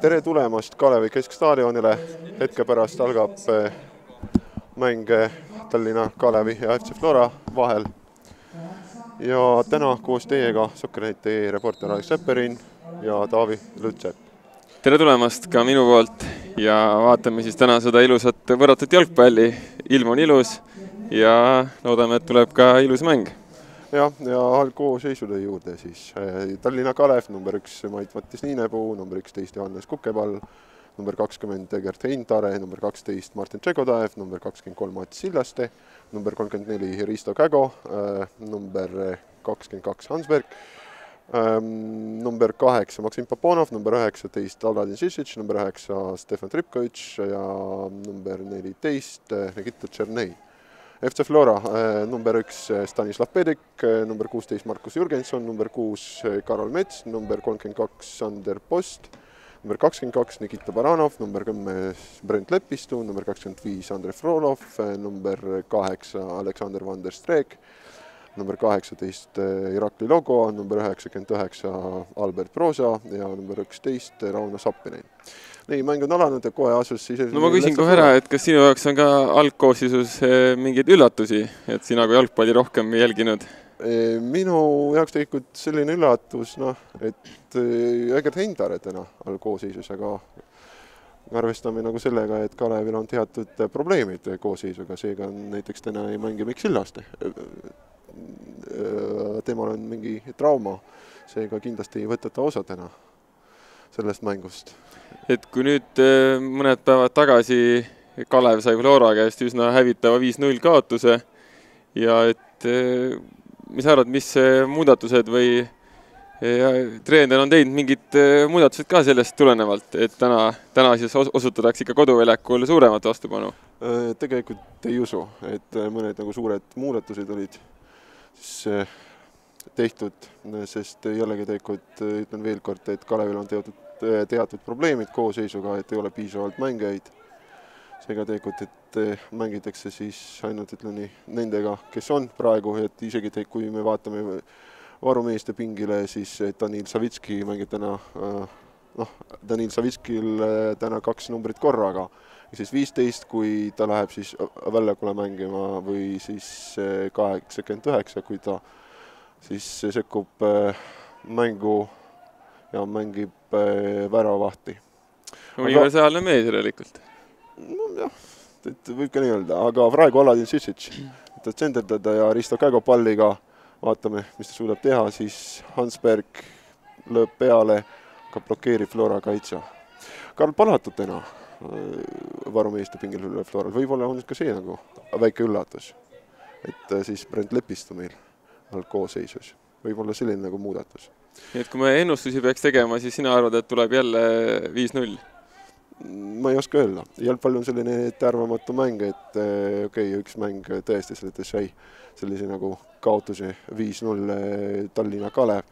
tere tulemast Kalevi Keskstaadionile, hetke pärast algab eh, mäng eh, Tallinna Kalevi ja FC Flora vahel. ja täna koos teiega Sokkernet.ee reporter Alex Sepperin ja Taavi Lütsepp. tere tulemast ka minu poolt ja vaatame siis täna seda ilusat võrratut jalgpalli. ilm on ilus ja loodame, et tuleb ka ilus mäng jah, ja algkoosseisude juurde siis. Eh, Tallinna Kalev number üks Mait-Mattis Niinepuu, number üksteist Johannes Kukepall, number kakskümmend Gert Heintare, number kaksteist Martin Tšegodaev, number kakskümmend kolm Mats Sillaste, number kolmkümmend neli Risto Kägo, number kakskümmend kaks Hansberg, number kaheksa Maksim Poponov, number üheksateist Aladin Sisitš, number üheksa Stefan Tripkovitš ja number neliteist Nikita Tšernei FC Flora number üks Stanislav Pedik, number kuusteist Markus Jürgenson, number kuus Karol Mets, number kolmkümmend kaks Sander Post, number kakskümmend kaks Nikita Baranov, number kümme Brent Lepistu, number kakskümmend viis Andrei Frolov, number kaheksa Aleksander Van der Streek, number kaheksateist Irakli Logo, number üheksakümmend üheksa Albert Prosa ja number üksteist Rauno Sappinen nii, mäng on alanud ja kohe asus siis no ma küsin kohe ära, et kas sinu jaoks on ka algkoosseisus eh, mingeid üllatusi, et sina kui jalgpalli rohkem jälginud? minu jaoks tegelikult selline üllatus, noh, et eh, Egert Heindare täna algkoosseisus, aga arvestame nagu sellega, et Kalevil on teatud probleemid koosseisuga, seega näiteks täna ei mängi Mikk Sillaste. Temal on mingi trauma, seega kindlasti ei võta ta osa täna sellest mängust. et kui nüüd äh, mõned päevad tagasi Kalev sai Flora käest üsna hävitava viis-null kaotuse ja et äh, mis sa arvad, mis muudatused või ja treener on teinud mingid äh, muudatused ka sellest tulenevalt, et täna, täna siis osutatakse ikka koduväljakul suuremat vastupanu? tegelikult ei usu, et mõned nagu suured muudatused olid siis tehtud, sest jällegi tegelikult ütlen veel kord, et Kalevil on teatud, teatud probleemid koosseisuga, et ei ole piisavalt mängijaid. seega tegelikult, et mängitakse siis ainult ütleme nii, nendega, kes on praegu, et isegi te, kui me vaatame varumeeste pingile, siis Danil Savitski mängib täna noh, Danil Savitskil täna kaks numbrit korraga, siis viisteist, kui ta läheb siis väljakule mängima või siis kaheksakümmend üheksa, kui ta siis sekkub mängu ja mängib väravahti. universaalne mees järelikult. nojah, et võib ka nii öelda, aga praegu Aladin Sisic, et tsenderdada ja Risto Kägo palliga vaatame, mis ta suudab teha, siis Hansberg lööb peale, aga blokeerib Flora kaitse. Karl Palatud täna varumeeste pingil üle Floral, võib-olla on ka see nagu väike üllatus, et siis Brent Lepistu meil algkoosseisus. võib-olla selline nagu muudatus. nii et kui me ennustusi peaks tegema, siis sina arvad, et tuleb jälle viis-null? ma ei oska öelda, jalgpall on selline tärvamatu mäng, et okei okay,, üks mäng tõesti selles sai sellise nagu kaotuse viis-null Tallinna Kalev,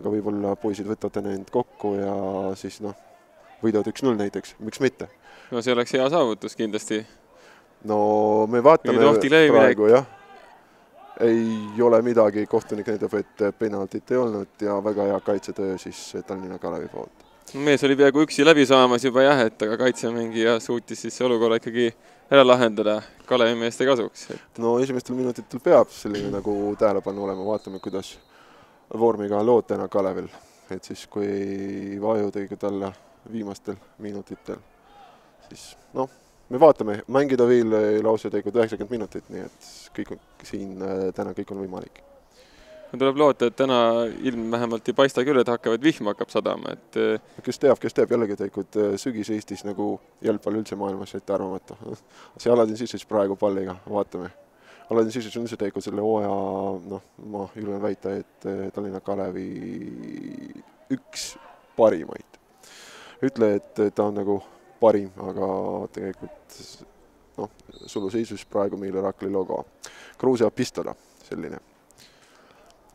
aga võib-olla poisid võtavad end kokku ja siis noh, võidavad üks-null näiteks, miks mitte. No see oleks hea saavutus kindlasti. no me vaatame praegu jah ei ole midagi, kohtunik näitab, et penaltit ei olnud ja väga hea kaitsetöö siis Tallinna Kalevi poolt. mees oli peaaegu üksi läbi saamas juba jah, et aga kaitsemängija suutis siis olukorra ikkagi ära lahendada Kalevi meeste kasuks et.... no esimestel minutitel peab selline nagu tähelepanu olema, vaatame, kuidas vormiga lood täna Kalevil, et siis kui ei vaju tegelikult alla viimastel minutitel, siis noh me vaatame, mängida veel lausa tegelikult üheksakümmend minutit, nii et kõik on siin täna, kõik on võimalik. no tuleb loota, et täna ilm vähemalt ei paista küll, et hakkavad vihma hakkab sadama, et kes teab, kes teab, jällegi tegelikult sügis Eestis nagu jalgpall üldse maailmas ette arvamatu. see Aladin Sisic praegu palliga, vaatame. Aladin Sisic on üldse tegelikult selle hooaja, noh, ma julgen väita, et Tallinna Kalevi üks parimaid. ütle, et ta on nagu parim, aga tegelikult noh, suluseisus praegu meil Irakli logo. Gruusia Pistola, selline.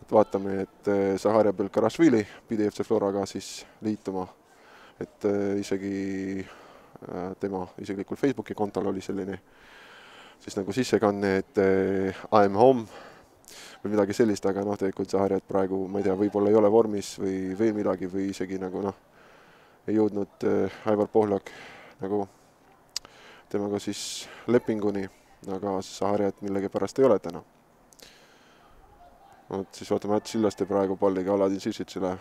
et vaatame, et Zaharia Belkarashvili pidi FC Floraga siis liituma, et isegi tema isiklikul Facebooki kontol oli selline siis nagu sissekanne, et I am home või midagi sellist, aga noh, tegelikult Zahariat praegu, ma ei tea, võib-olla ei ole vormis või veel midagi või isegi nagu noh, ei jõudnud Aivar Pohlak nagu temaga siis lepinguni, aga Saharjat millegipärast ei ole täna. vot siis vaatame, Ats Sillaste praegu palliga Aladin Sissitsile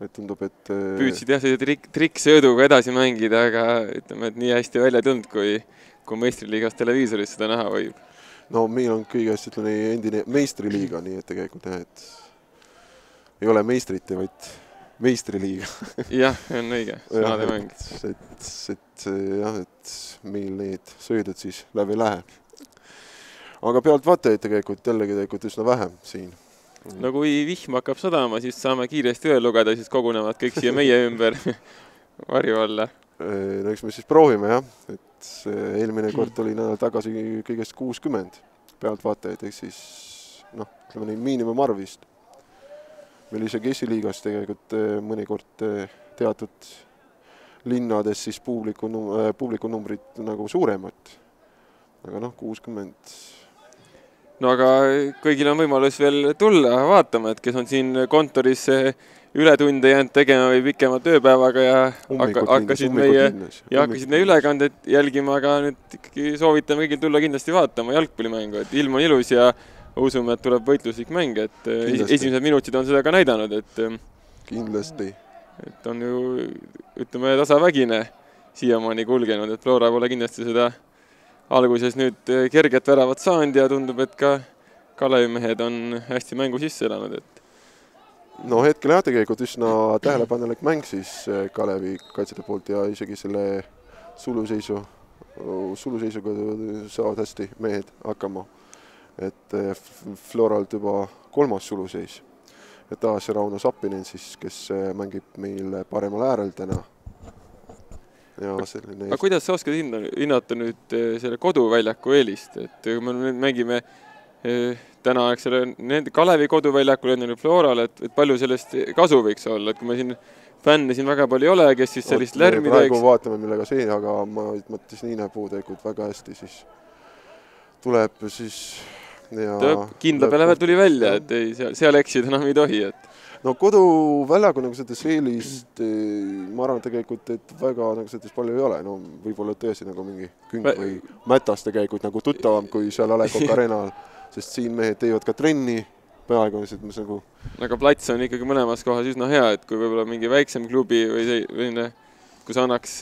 et tundub, et äh, püüdsid jah, sellise trik-, triksööduga edasi mängida, aga ütleme, et nii hästi välja ei tulnud, kui, kui meistriliigas televiisoris seda näha võib. no meil on kõige hästi, ütleme nii, endine meistriliiga, nii et tegelikult jah, et ei ole meistrite, vaid meistriliiga jah, on õige, sõnademäng. et, et, et jah, et meil need söödud siis läbi ei lähe. aga pealtvaatajaid tegelikult jällegi tegelikult üsna vähe siin no kui vihm hakkab sadama, siis saame kiiresti üle lugeda, siis kogunevad kõik siia meie ümber varju alla. no eks me siis proovime jah, et eelmine kord oli nädal tagasi kõigest kuuskümmend pealtvaatajaid, ehk siis noh, ütleme nii miinimumarv vist. Meil isegi esiliigas tegelikult mõnikord teatud linnades siis publiku, publikunumbrid nagu suuremad. aga noh, kuuskümmend no aga kõigil on võimalus veel tulla vaatama, et kes on siin kontoris ületunde jäänud tegema või pikema tööpäevaga ja hakka, hakkasid meie ja hakkasid meie ülekandeid jälgima, aga nüüd ikkagi soovitame kõigil tulla kindlasti vaatama jalgpallimängu, et ilm on ilus ja usume, et tuleb võitluslik mäng, et kindlasti. esimesed minutid on seda ka näidanud, et kindlasti. et on ju ütleme tasavägine siiamaani kulgenud, et Flora pole kindlasti seda alguses nüüd eh, kerget väravat saanud ja tundub, et ka Kalevi mehed on hästi mängu sisse elanud, et no hetkel jah, tegelikult üsna tähelepanelik mäng siis eh, Kalevi kaitsjate poolt ja isegi selle suluseisu, suluseisuga saavad hästi mehed hakkama. Et eh, Floralt juba kolmas suluseis. ja taas Rauno Sappinen siis, kes mängib meil paremal äärel täna ja selline. aga kuidas sa oskad hinda, hinnata nüüd eh, selle koduväljaku eelist, et kui me nüüd mängime eh, täna, eks ole, nende Kalevi koduväljakul, enne nüüd Floral, et, et palju sellest kasu võiks olla, et kui me siin fänne siin väga palju ei ole, kes siis sellist lärmi teeks. praegu vaatame, millega see, aga ma mõtlesin Niinepuu tegelikult väga hästi, siis tuleb siis ja kindla peale tuli välja, et ei, seal, seal eksida enam ei tohi, et no koduväljaku nagu selles eelist ma arvan tegelikult, et väga nagu selles palju ei ole, no võib-olla tõesti nagu mingi künk või mätas tegelikult nagu tuttavam kui seal A Le Coq Arena'l, sest siin mehed teevad ka trenni. Peaaegu mis nagu. aga plats on ikkagi mõlemas kohas üsna hea, et kui võib-olla mingi väiksem klubi või selline, kus annaks,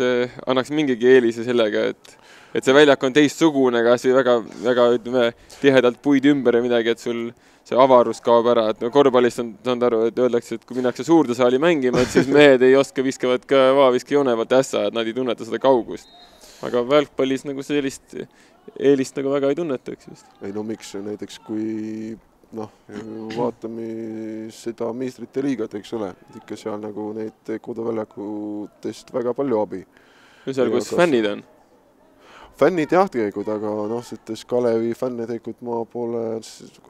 annaks mingigi eelise sellega, et et see väljak on teistsugune, kas või väga, väga ütleme, tihedalt puid ümber ja midagi, et sul see avarus kaob ära, et no korvpallist on saanud aru, et öeldakse, et kui minnakse suurde saali mängima, et siis mehed ei oska, viskavad ka vaaviskijoone pealt ässa, et nad ei tunneta seda kaugust. aga jalgpallis nagu sellist eelist nagu väga ei tunnetaks vist. ei no miks, näiteks kui noh, vaatame seda meistrite liigat, eks ole, ikka seal nagu neid koduväljakutest väga palju abi. no seal, kus fännid on fännid jah, tegelikult, aga noh, selles Kalevi fänne tegelikult ma pole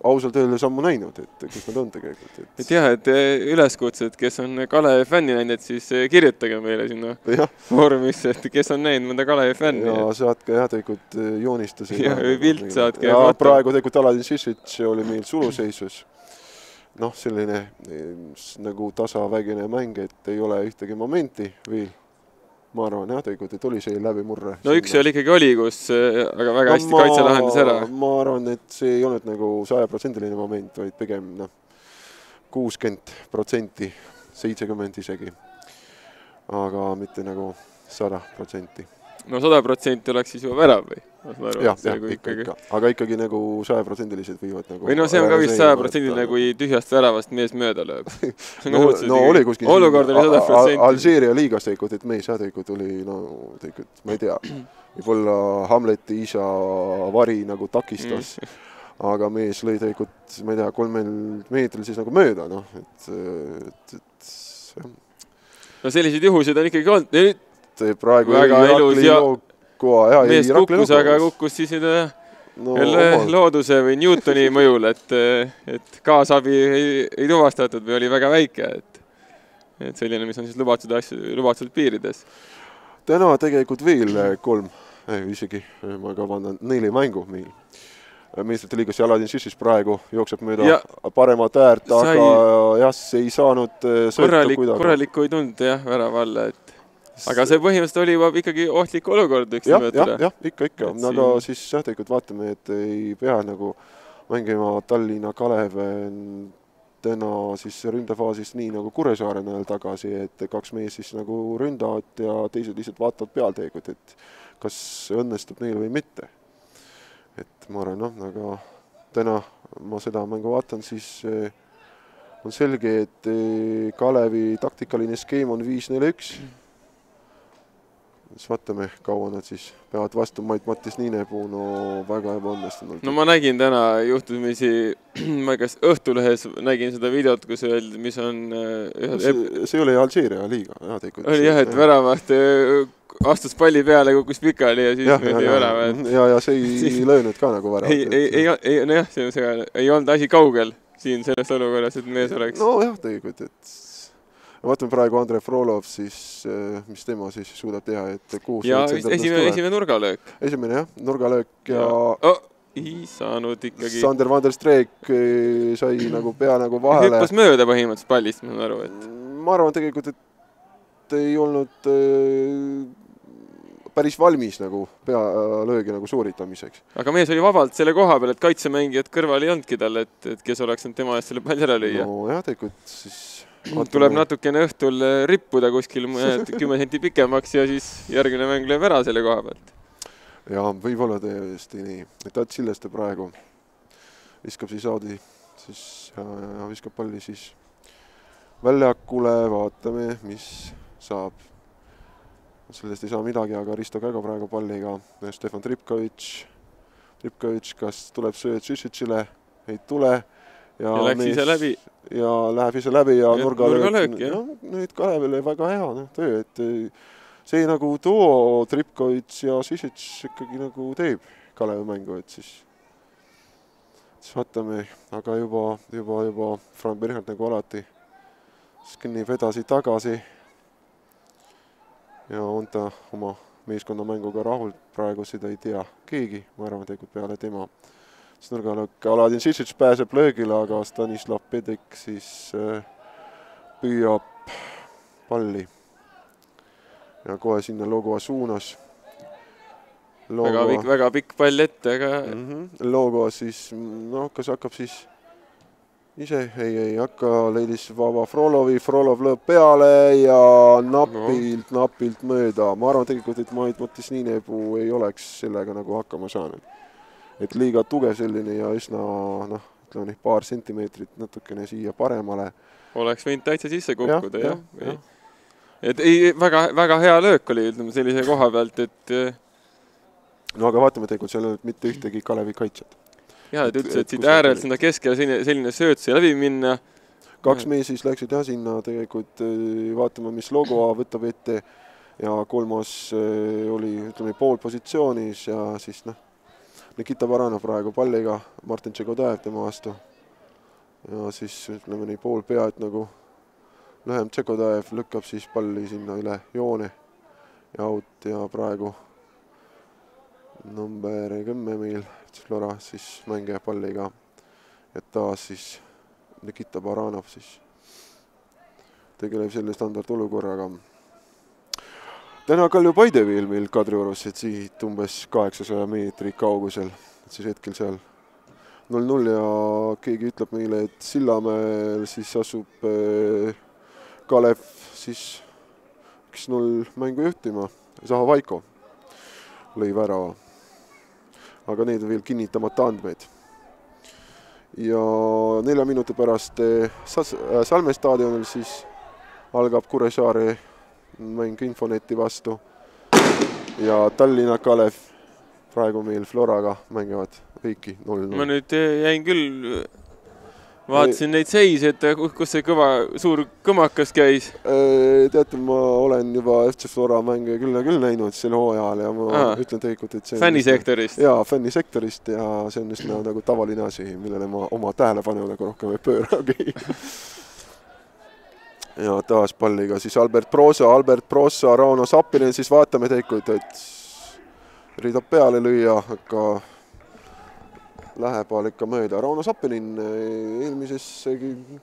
ausalt öeldes ammu näinud, et kus nad on tegelikult et.... et jah, et eh, üleskutsed, kes on Kalevi fänni näinud, et siis eh, kirjutage meile sinna foorumisse, et kes on näinud mõnda Kalevi fänni. ja saatke jah, tegelikult eh, joonistusi. ja, pilt saatke. ja praegu tegelikult Aladin Sissits oli meil suluseisus noh, selline nagu tasavägine mäng, et ei ole ühtegi momenti veel ma arvan jah, tegelikult, oli see läbimurre. no üks seal ikkagi oli, kus aga väga no, hästi ma, kaitse lahendas ära. ma arvan, et see ei olnud nagu sajaprotsendiline moment, vaid pigem noh, kuuskümmend protsenti, seitsekümmend isegi. aga mitte nagu sada protsenti no sada protsenti oleks siis juba värav või? jah, jah, ikka, ikkagi... ikka, aga ikkagi nagu sajaprotsendilised võivad nagu või no see on ka vist sajaprotsendiline, kui tühjast väravast mees mööda lööb no, no oli kuskil olukord oli sada protsenti. Alžeeria liigas tegelikult, et mees jah, tegelikult oli no tegelikult, ma ei tea, võib-olla Hamleti isa vari nagu takistas mm. aga mees lõi tegelikult, ma ei tea, kolmel meetril siis nagu mööda, noh, et, et, et jah. no selliseid juhuseid on ikkagi olnud, nüüd et praegu väga ilus ja koha, mees kukkus, aga kukkus siis nüüd no, jälle looduse või Newtoni mõjul, et, et kaasabi ei, ei tuvastatud või oli väga väike, et et selline, mis on siis lubatud asju, lubatud piirides. täna tegelikult veel kolm, isegi ma kavandan neli mängu meil. Meistrite liigas Jaladin Sissis praegu jookseb mööda ja, paremat äärt, aga jah, see ei saanud korralik, korralikku ei tulnud jah, värava alla, et aga see põhimõtteliselt oli juba ikkagi ohtlik olukord, võiks nimetada. jah, ikka, ikka, Et aga siin- siis jah, tegelikult vaatame, et ei pea nagu mängima Tallinna Kalev täna siis ründefaasis nii nagu Kuressaare näol tagasi, et kaks meest siis nagu ründavad ja teised lihtsalt vaatavad pealteekut, et kas õnnestub neil või mitte. et ma arvan, noh, aga täna ma seda mängu vaatan, siis eh, on selge, et eh, Kalevi taktikaline skeem on viis, neli, üks siis vaatame, kaua nad siis peavad vastu Mait Mattis Niinepuu, no väga ebaõnnestunult no ma nägin täna juhtumisi, ma kas Õhtulehes nägin seda videot, kus öeldi, mis on äh, ühe- see, see oli Alžeeria liiga, jah, tegelikult. oli jah, et väravat äh, astus palli peale, kukkus pikali ja siis ja, värava, et ja, ja see ei Siis- löönud ka nagu väravat. ei, ei, ei, ei, nojah, see on segane, ei olnud asi kaugel siin sellest olukorrast, et mees oleks no. nojah, tegelikult, et vaatame praegu Andrei Frolov, siis eh, mis tema siis suudab teha, et kuus ja esimene, esimene nurgalöök esimene jah, nurgalöök ja, ja oh, ei saanud ikkagi, Sander van der Streek eh, sai nagu pea nagu vahele. hüppas mööda põhimõtteliselt pallist, ma saan aru, et ma arvan tegelikult, et ei olnud äh, päris valmis nagu pealöögi nagu sooritamiseks. aga mees oli vabalt selle koha peal, et kaitsemängijat kõrval ei olnudki tal, et, et kes oleks saanud tema eest selle palli ära lüüa no.. nojah, tegelikult siis tuleb natukene õhtul äh, rippuda kuskil kümme senti pikemaks ja siis järgmine mäng lööb ära selle koha pealt. ja võib-olla täiesti nii, et Ats Silleste praegu viskab siis Aadi siis ja viskab palli siis väljakule, vaatame, mis saab. sellest ei saa midagi, aga Risto Kägo praegu palliga, Stefan Tripkovitš, Tripkovitš, kas tuleb sööt Šušitšile, ei tule. Ja läks mees, ise läbi. ja läheb ise läbi ja, Ja nurgalöök, noh, nüüd Kalevile väga hea noh, töö, et eh, see nagu duo Tripkovitš ja Šišitš ikkagi nagu teeb Kalevi mängu, et siis siis vaatame, aga juba, juba, juba Frank Berhard nagu alati skinnib edasi-tagasi. ja on ta oma meeskonnamänguga rahul, praegu seda ei tea keegi, ma arvan, tegelikult peale tema. Siis nurgalöök, Aladin Šišitš pääseb löögile, aga Stanislav Pedek siis äh, püüab palli. ja kohe sinna Logova suunas. väga pikk, väga pikk pall ette, aga mm. -hmm. logo siis noh, kas hakkab siis ise, ei, ei hakka, leidis vaba Frolovi, Frolov lööb peale ja napilt no., napilt mööda. ma arvan tegelikult, et Mait Mattis Niinepuu ei oleks sellega nagu hakkama saanud. Et liiga tugev selline ja üsna noh, ütleme nii paar sentimeetrit natukene siia paremale. oleks võinud täitsa sisse kukkuda jah, jah, jah.. et ei, väga, väga hea löök oli, ütleme sellise koha pealt, et eh, no aga vaatame tegelikult seal ei olnud mitte ühtegi Kalevi kaitsjat. jah, et üldse, et siit äärelt sinna keskele selline, selline sööt sai läbi minna. kaks meest siis läksid jah sinna tegelikult eh, vaatama, mis logo võtab ette ja kolmas eh, oli ütleme poolpositsioonis ja siis noh, Nikita Baranov praegu palliga, Martin Tšegodajev tema vastu. ja siis ütleme nii pool pead nagu lühem Tšegodajev lükkab siis palli sinna üle joone ja out ja praegu number kümme meil, Flora siis mängija palliga ja taas siis Nikita Baranov siis tegeleb selle standardolukorraga. Täna Kalju Paidevil meil Kadriorus, et siit umbes kaheksasaja meetri kaugusel, et siis hetkel seal null-null ja keegi ütleb meile, et Sillamäel siis asub eh, Kalev siis üks-null mängu juhtima, Zaha Vaiko lõi värava. aga need on veel kinnitamata andmed. Ja nelja minuti pärast eh, äh, Salme staadionil siis algab Kuressaare mäng Infoneti vastu ja Tallinna Kalev praegu meil Floraga mängivad võiki null ma nüüd eh, jäin küll, vaatasin neid seise, et kus kus see kõva, suur kõmakas käis. Teate, ma olen juba FC Flora mänge küll ja küll näinud sel hooajal ja ma Aa. ütlen tegelikult, et see fännisektorist. jaa, fännisektorist ja see on üsna nagu tavaline asi, millele ma oma tähelepanu nagu rohkem ei pööragi. ja taas palliga siis Albert Prosa, Albert Prosa, Rauno Sappinen, siis vaatame tegelikult, et üritab peale lüüa, aga läheb ball ikka mööda. Rauno Sappinen eh, eelmises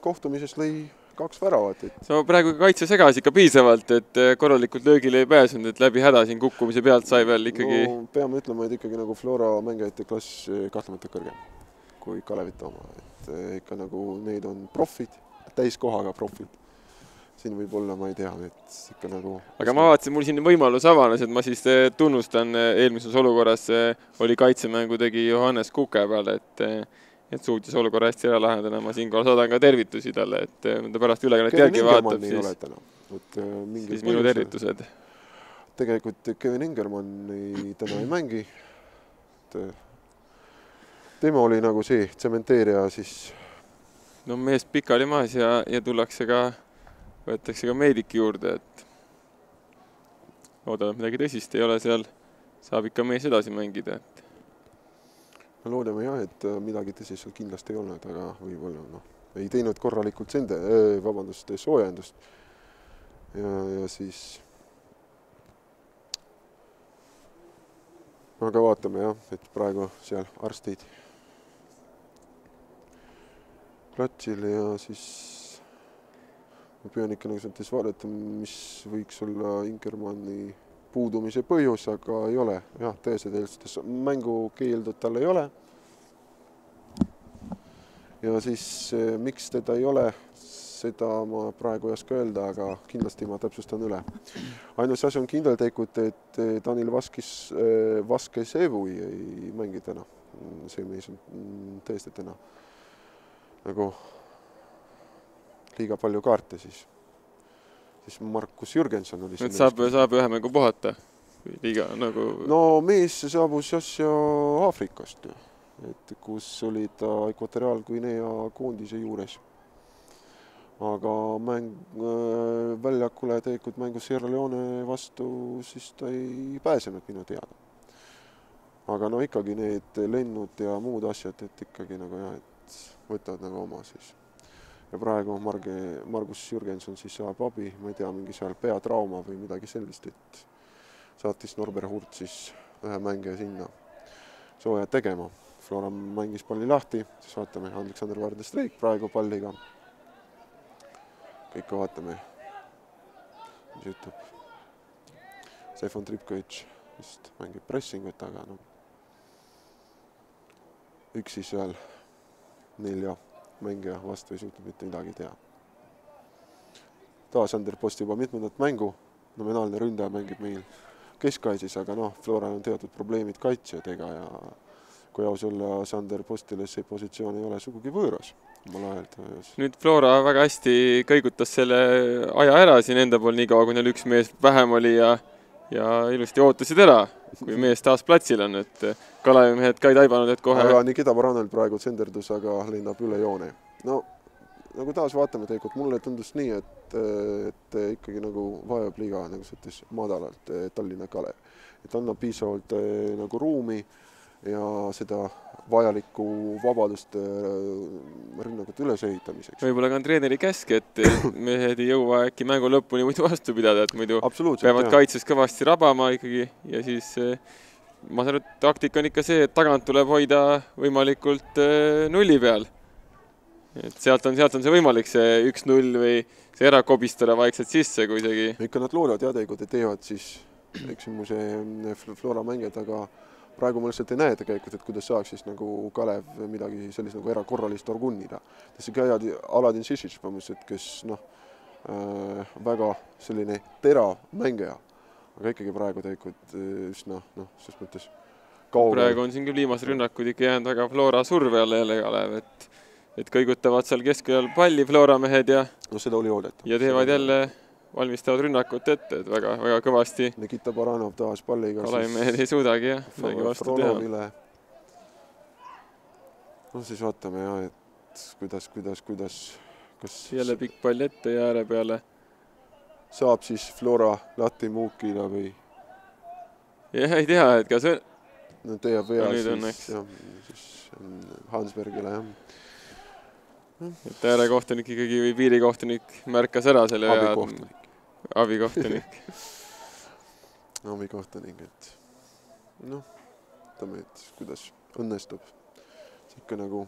kohtumises lõi kaks väravat, et sa praegu kaitse segas ikka piisavalt, et äh, korralikult löögile ei pääsenud, et läbi häda siin kukkumise pealt sai veel ikkagi no peame ütlema, et ikkagi nagu Flora mängijate klass eh, kahtlemata kõrgem kui Kalevite oma, et eh, ikka nagu need on profid, täiskohaga profid. Siin võib olla, ma ei tea, et ikka nagu aga ma vaatasin, mul siin võimalus avanes, et ma siis eh, tunnustan eh, eelmises olukorras eh, oli kaitsemängu tegi Johannes Kuke peal, et et suutis olukorra hästi ära lahendada, ma siinkohal saadan ka tervitusi talle, et ta pärast ülekannet järgi vaatab, siis, mingil siis minu tervitused. tegelikult Kevin Ingermanni täna ei mängi. et tema oli nagu see tsementeerija siis no mees pikali maas ja, ja tullakse ka, võetakse ka meedik juurde, et loodan, et midagi tõsist ei ole seal, saab ikka mees edasi mängida, et no loodame jah, et äh, midagi tõsist seal kindlasti ei olnud, aga võib-olla noh, ei teinud korralikult sende, vabandust, soojendust. ja, ja siis. aga vaatame jah, et praegu seal arstid platsil ja siis ma püüan ikka nagu selles vaadata, mis võiks olla Ingermanni puudumise põhjus, aga ei ole jah, tõeliselt eeldustes mängukeeldu tal ei ole. ja siis eh, miks teda ei ole, seda ma praegu ei oska öelda, aga kindlasti ma täpsustan üle. ainus asi on kindel teikud, et eh, Danil Vaskis, Vaskesevui ei mängi täna. see mees on mm, tõesti täna nagu liiga palju kaarte, siis, siis Markus Jürgenson oli et saab, saab ühe mängu puhata, liiga nagu no. mees saabus asja Aafrikast, et kus oli ta Ekvatoriaalguinea koondise juures. aga mäng äh, väljakule tegelikult mängus Sierra Leone vastu, siis ta ei pääsenud minu teada. aga no ikkagi need lennud ja muud asjad, et ikkagi nagu jah, et võtavad nagu oma siis. Ja praegu Marge, Margus Jürgenson siis saab abi, ma ei tea, mingi seal peatrauma või midagi sellist, et saatis Norbert Hurt siis ühe mängija sinna sooja tegema. Flora mängis palli lahti, siis vaatame, Aleksander Varde-Streik praegu palliga. kõike vaatame, mis juhtub. Stefan Tripkovitš vist mängib pressingut, aga noh, üksi seal nelja mängija vastu ei suutnud mitte midagi teha. taas Ander Post juba mitmendat mängu, nominaalne ründaja mängib meil keskkaitses, aga noh, Floral on teatud probleemid kaitsjatega ja kui aus olla, Sander Postile see positsioon ei ole sugugi võõras omal ajal. nüüd Flora väga hästi kõigutas selle aja ära siin enda pool, niikaua kui neil üks mees vähem oli ja ja ilusti ootasid ära, kui mees taas platsil on, et Kalevi mehed ka ei taibanud, et kohe aga Nikita Baranov praegu tsenderdus, aga lendab üle joone. no nagu taas vaatame tegelikult, mulle tundus nii, et, et ikkagi nagu vajab liiga nagu mõttes madalalt eh, Tallinna Kalev. et annab piisavalt eh, nagu ruumi ja seda vajalikku vabadust eh, rünnakute ülesehitamiseks. võib-olla ka on treeneri käsk, et mehed ei jõua äkki mängu lõpuni muidu vastu pidada, et muidu peavad jah. kaitses kõvasti rabama ikkagi ja siis ma saan aru, et taktika on ikka see, et tagant tuleb hoida võimalikult nulli peal et sealt on, sealt on see võimalik, see üks-null või see ära kobistada vaikselt sisse, kui isegi. ikka nad loodavad jah, kui nad teevad, siis eks mu see Flora mängijad, aga praegu ma lihtsalt ei näe tegelikult, et kuidas saaks siis nagu Kalev midagi sellist nagu erakorralist orgunnida. Aladin Šišić põhimõtteliselt, kes noh äh,, väga selline terav mängija, aga ikkagi praegu tegelikult üsna noh, selles mõttes kaugel. praegu on siin küll viimased rünnakud ikka jäänud väga Flora surve alla jälle Kalev, et et kõigutavad seal keskajal palli Flora mehed ja no seda oli oodata. ja teevad jälle, valmistavad rünnakut ette, et väga, väga kõvasti. Nikita Baranov taas palliga. Kalevi mehed ei suudagi jah, midagi vastu teha. no siis vaatame jah, et kuidas, kuidas, kuidas, kas jälle pikk pall ette ja ääre peale. saab siis Flora lahti muukida või? jah, ei tea, et kas no teeb vea no, siis, jah, siis Hansbergile jah et äärekohtunik ikkagi või piirikohtunik märkas ära selle vea. Abikohtunik. abikohtunik et noh, ütleme, et kuidas õnnestub. ikka nagu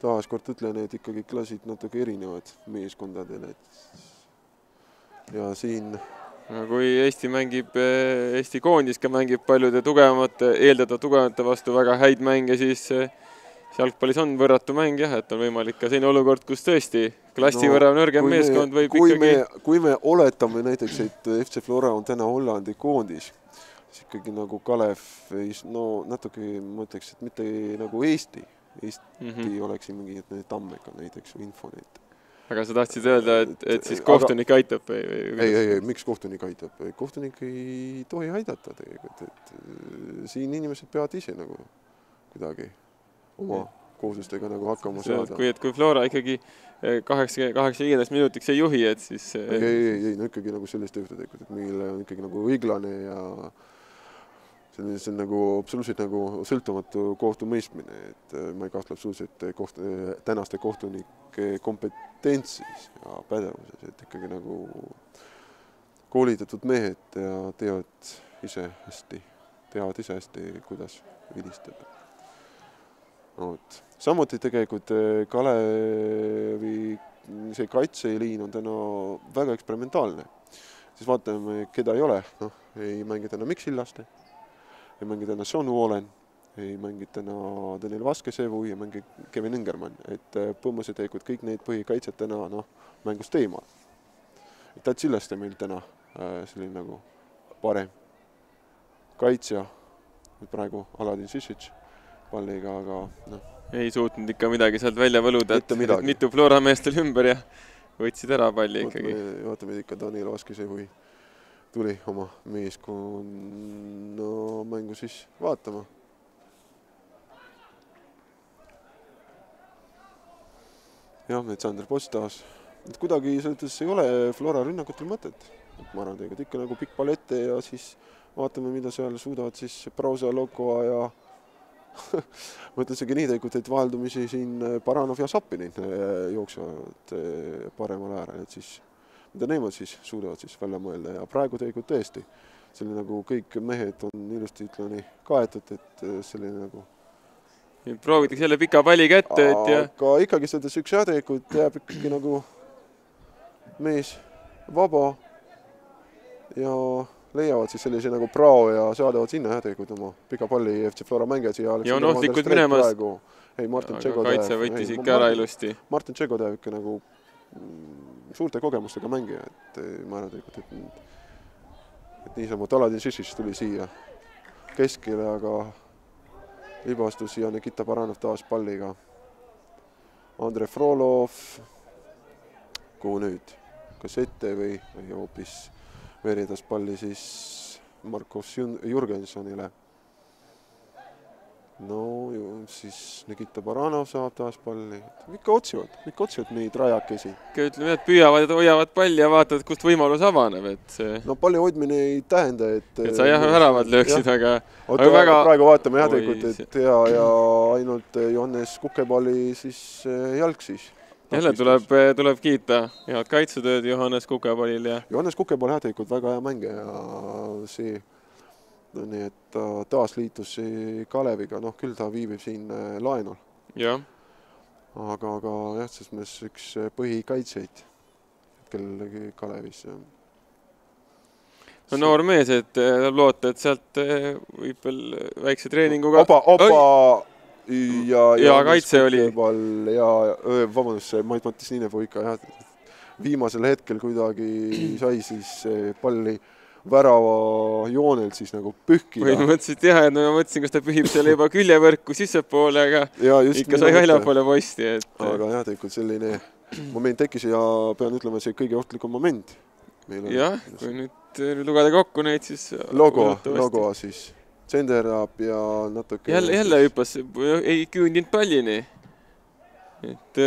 taaskord ütlen, et ikkagi klassid natuke erinevad meeskondadel, et ja siin no kui Eesti mängib, Eesti koondis ka mängib paljude tugevamate, eeldatavalt tugevamate vastu väga häid mänge, siis jalgpallis on võrratu mäng jah, et on võimalik ka selline olukord, kus tõesti klassi no, võrra nõrgem meeskond võib kui ikkagi me, kui me oletame näiteks, et FC Flora on täna Hollandi koondis, siis ikkagi nagu Kalev no natuke ma ütleks, et mitte nagu Eesti, Eesti mm -hmm. oleks siin mingi Tammeka näiteks või Infonet. aga sa tahtsid öelda, et, et siis kohtunik aga, aitab või, või? ei, ei, ei, miks kohtunik aitab, kohtunik ei tohi aidata tegelikult, et siin inimesed peavad ise nagu kuidagi oma kohustustega nagu hakkama saada. kui, et kui Flora ikkagi eh, kaheksa, kaheksa viiendast minutiks ei juhi, et siis eh, ei, ei, ei, no ikkagi nagu sellist ei juhtu tegelikult, et meil on ikkagi nagu õiglane ja selline, see on nagu absoluutselt nagu sõltumatu kohtumõistmine, et eh, ma ei kahtle absoluutselt koht-, tänaste kohtunike kompetentsis ja pädevuses, et ikkagi nagu koolitatud mehed ja teavad ise hästi, teavad ise hästi, kuidas vilistada vot. samuti tegelikult eh, Kalevi see kaitseliin on täna väga eksperimentaalne. siis vaatame, keda ei ole, noh, ei mängi täna Mikk Sillaste, ei mängi täna Sean Wallen, ei mängi täna Daniel Vaskesevu ja mängi Kevin Ingermann, et eh, põhimõtteliselt tegelikult kõik need põhikaitsjad täna noh, mängust eemal. et Tats Sillaste meil täna äh, selline nagu parem kaitsja, praegu Aladin Sisic palliga, aga noh. ei suutnud ikka midagi sealt välja võluda, et mitu Flora meest oli ümber ja võtsid ära palli ikkagi. vaatame ikka Daniel Vaskise, kui tuli oma meeskonna mängu siis vaatama. jah, Aleksander Postas, et kuidagi selles mõttes ei ole Flora rünnakutel mõtet. ma arvan, tegelikult ikka nagu pikk pall ette ja siis vaatame, mida seal suudavad siis Brausa, Lokoa ja ma ütlen isegi nii tegelikult, et vaheldumisi siin äh, Baranov ja Sapinin äh, jooksevad äh, paremal äärel, et siis mida nemad siis suudavad siis välja mõelda. Ja praegu tegelikult tõesti selline nagu kõik mehed on ilusti, ütleme nii, kaetud, et selline nagu proovitakse jälle pika palli kätte, et ja aga ikkagi selles üks jah, tegelikult jääb ikkagi nagu mees vaba ja leiavad siis sellise nagu prao ja saadavad sinna jah, tegelikult oma pika palli FC Flora mängijad siia. ja on ohtlikult minemas. ei, Martin Tšegodev. kaitse võttis ikka ära ilusti. Martin Tšegodev ikka nagu mm, suurte kogemustega mängija, et ma arvan tegelikult, et et niisama Taladin Šišiš tuli siia keskele, aga libastus ja Nikita Baranov taas palliga. Andrei Frolov, kuhu nüüd, kas ette või, või hoopis veeritas palli siis Markus Jürgensonile. no siis Nikita Baranov saab taas palli, ikka otsivad, ikka otsivad neid rajakesi. ikka ütleme, et püüavad, hoiavad palli ja vaatavad, kust võimalus avaneb, et see. no palli hoidmine ei tähenda, et. et sa jah, väravad lööksid, aga. oota, väga... praegu vaatame jah tegelikult, et ja, ja ainult Johannes Kukepalli siis eh, jalg siis jälle tuleb, tuleb kiita head kaitsetööd Johannes Kukepallil ja. Johannes Kukepall jah, tegelikult väga hea mängija ja see, nii et ta taas liitus Kaleviga, noh küll ta viibib siin äh, laenul. jah. aga, aga jah, selles mõttes üks põhikaitsjaid hetkel Kalevis. no noor mees, et äh, tahab loota, et sealt äh, võib veel väikse treeninguga. opa, opa ja, ja, ja kaitse oli. ja vabandust, see Mait Mattis Niinepuu ikka jah, viimasel hetkel kuidagi sai siis palli värava joonelt siis nagu pühkida. põhimõtteliselt jah, et no ma mõtlesin, kas ta pühib selle juba küljevõrku sissepoole, aga ja, ikka sai väljapoole posti, et. aga jah, tegelikult selline moment tekkis ja pean ütlema, see kõige ohtlikum moment. jah, kui nüüd lugeda kokku neid, siis. logo, logo siis tsenderab ja natuke jälle, jälle hüppas, ei küündinud pallini. et,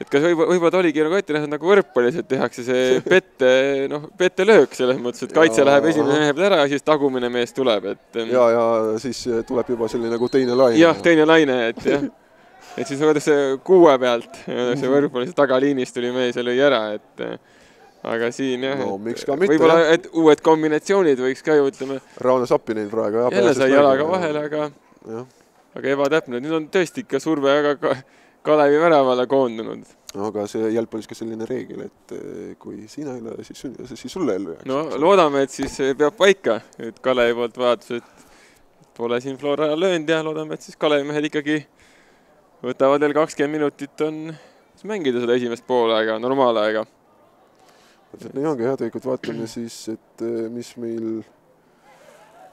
et kas võib-olla, võib-olla oligi nagu ette nähtud nagu võrkpallis, et tehakse see pette, noh, pettelöök selles mõttes, et kaitse ja, läheb esimene peale ära ja siis tagumine mees tuleb, et. ja, ja siis tuleb juba selline nagu teine laine. jah, teine laine, et jah et siis võetakse kuue pealt, see võrkpallis tagaliinist tuli mees ja lõi ära, et aga siin jah no,, võib-olla, et uued kombinatsioonid võiks ka ju ütleme. Rauno Sappinen praegu jälle sai jalaga vahele, aga, aga ebatäpne, nüüd on tõesti ikka surve väga Kalevi väravale koondunud. aga see jalgpallis ka selline reegel, et eh, kui sina ei löö, siis, siis sulle ei lüüakse. no loodame, et siis peab paika, et Kalevi poolt vaadates, et pole siin Flora löönud ja loodame, et siis Kalevi mehed ikkagi võtavad veel kakskümmend minutit on mängida seda esimest poolaega, nomaalaega. Täpselt nii ongi jah, tegelikult vaatame siis, et eh, mis meil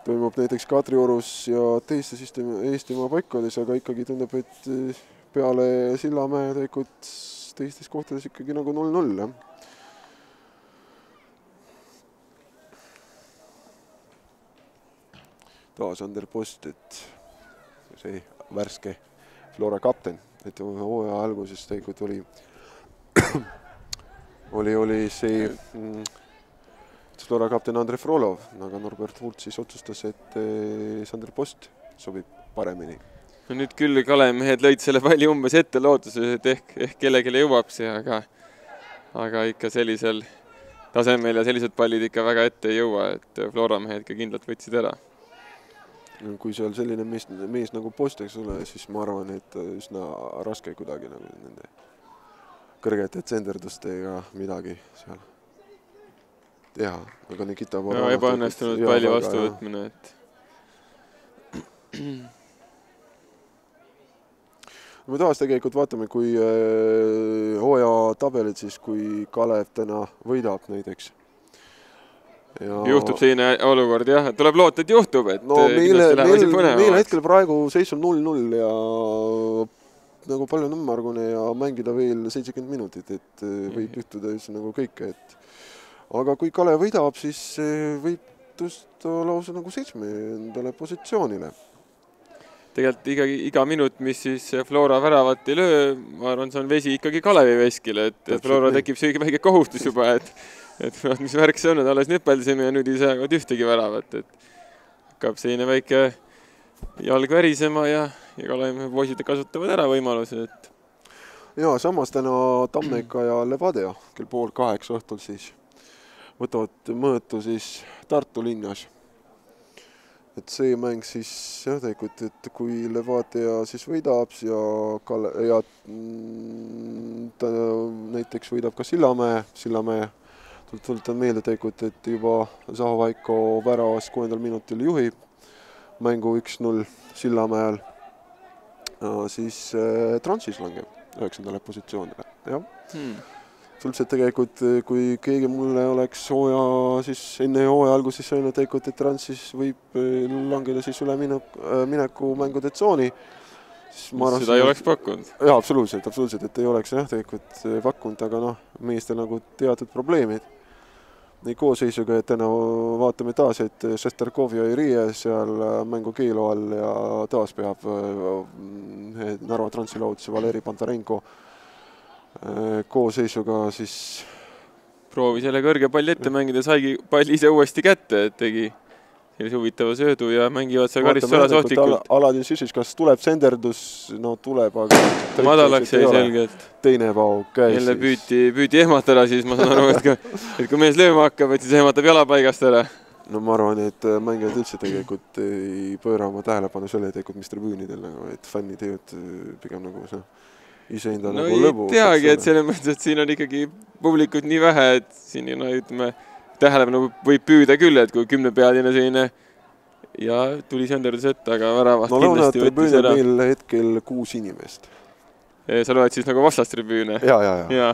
toimub näiteks Kadriorus ja teistes Eestimaa, Eestimaa paikades, aga ikkagi tundub, et eh, peale Sillamäe tegelikult teistes kohtades ikkagi nagu null-null, jah. taas Ander Post, et see värske Flora kapten, et hooaja alguses tegelikult oli oli, oli see mm, Flora kapten Andrei Frolov, aga Norbert Vult siis otsustas, et eh, Sander Post sobib paremini no nüüd küll Kalevi mehed lõid selle palli umbes ette lootuses, et ehk, ehk kellelegi jõuab see, aga aga ikka sellisel tasemel ja sellised pallid ikka väga ette ei jõua, et Flora mehed ikka kindlalt võtsid ära. kui seal selline mees, mees nagu Post, eks ole, siis ma arvan, et üsna raske kuidagi nagu nende kõrgete tsenderdustega midagi seal teha, aga Nikita no ebaõnnestunud palli vastuvõtmine, et me taas tegelikult vaatame, kui äh, hooajatabelit siis, kui Kalev täna võidab näiteks. Ja... juhtub selline olukord jah, tuleb loota, et juhtub, et no meile, meil, meil hetkel praegu seis on null-null ja nagu palju nõmmargune ja mängida veel seitsekümmend minutit, et äh, võib juhtuda üldse nagu kõike, et aga kui Kalev võidab, siis võib tõsta lausa nagu seitsmendale positsioonile. Tegelikult ikkagi iga minut, mis siis Flora väravat ei löö, ma arvan, see on vesi ikkagi Kalevi veskile, et, Flora tekib see väike kohustus juba, et et mis värk see on, et alles nüpeldasime ja nüüd ei saa tühtegi väravat, et hakkab selline väike jalg värisema ja, ja Kalevi poisid kasutavad ära võimaluse, et ja samas täna Tammeka ja Levadia kell pool kaheksa õhtul siis võtavad mõõtu siis Tartu linnas. Et see mäng siis jah, tegelikult, et kui Levadia siis võidab ja Kalle ja mm, ta näiteks võidab ka Sillamäe, Sillamäe tuletan meelde tegelikult, et juba Zahovaiko väravas kuuendal minutil juhib mängu üks-null Sillamäel, siis äh, Transis langeb üheksandale positsioonile, jah hmm üldse tegelikult, kui keegi mulle oleks hooaja siis enne hooaja alguses öelnud tegelikult, et Transis võib eh, langeda siis ülemineku, äh, minekumängude tsooni, siis ma arvan. seda ei oleks pakkunud? jaa, absoluutselt, absoluutselt, et ei oleks jah, tegelikult pakkunud, aga noh, meestel nagu teatud probleemid nii koosseisuga, et täna vaatame taas, et Šesterkov jäi riie seal äh, mängukeelu all ja taas peab äh, Narva Transi laudse Valeri Pantarenko Äh, koosseisuga siis proovis jälle kõrge palli ette mängida, saigi palli ise uuesti kätte, et tegi sellise huvitava söödu ja mängivad seal karistusala sohtlikult. Aladin Šišis, kas tuleb senderdus, no tuleb, aga madalaks jäi selgelt. teine pauk käis. jälle püüti, püüti ehmatada, siis ma saan aru, et kui, et kui mees lööma hakkab, et siis ehmatab jala paigast ära. no ma arvan, et mängijad üldse tegelikult ei pööra oma tähelepanu sellele tegelikult, mis tribüünidel nagu, et fännid teevad pigem nagu see iseenda no, nagu lõbu. teagi, et selles mõttes, et siin on ikkagi publikut nii vähe, et siin no ütleme, tähelepanu võib püüda küll, et kui kümnepealine selline ja tuli Sanders ette, aga väravast no, kindlasti võttis ära. meil hetkel kuus inimest. sa loed siis nagu vastastribüüne? ja, ja, ja. ja,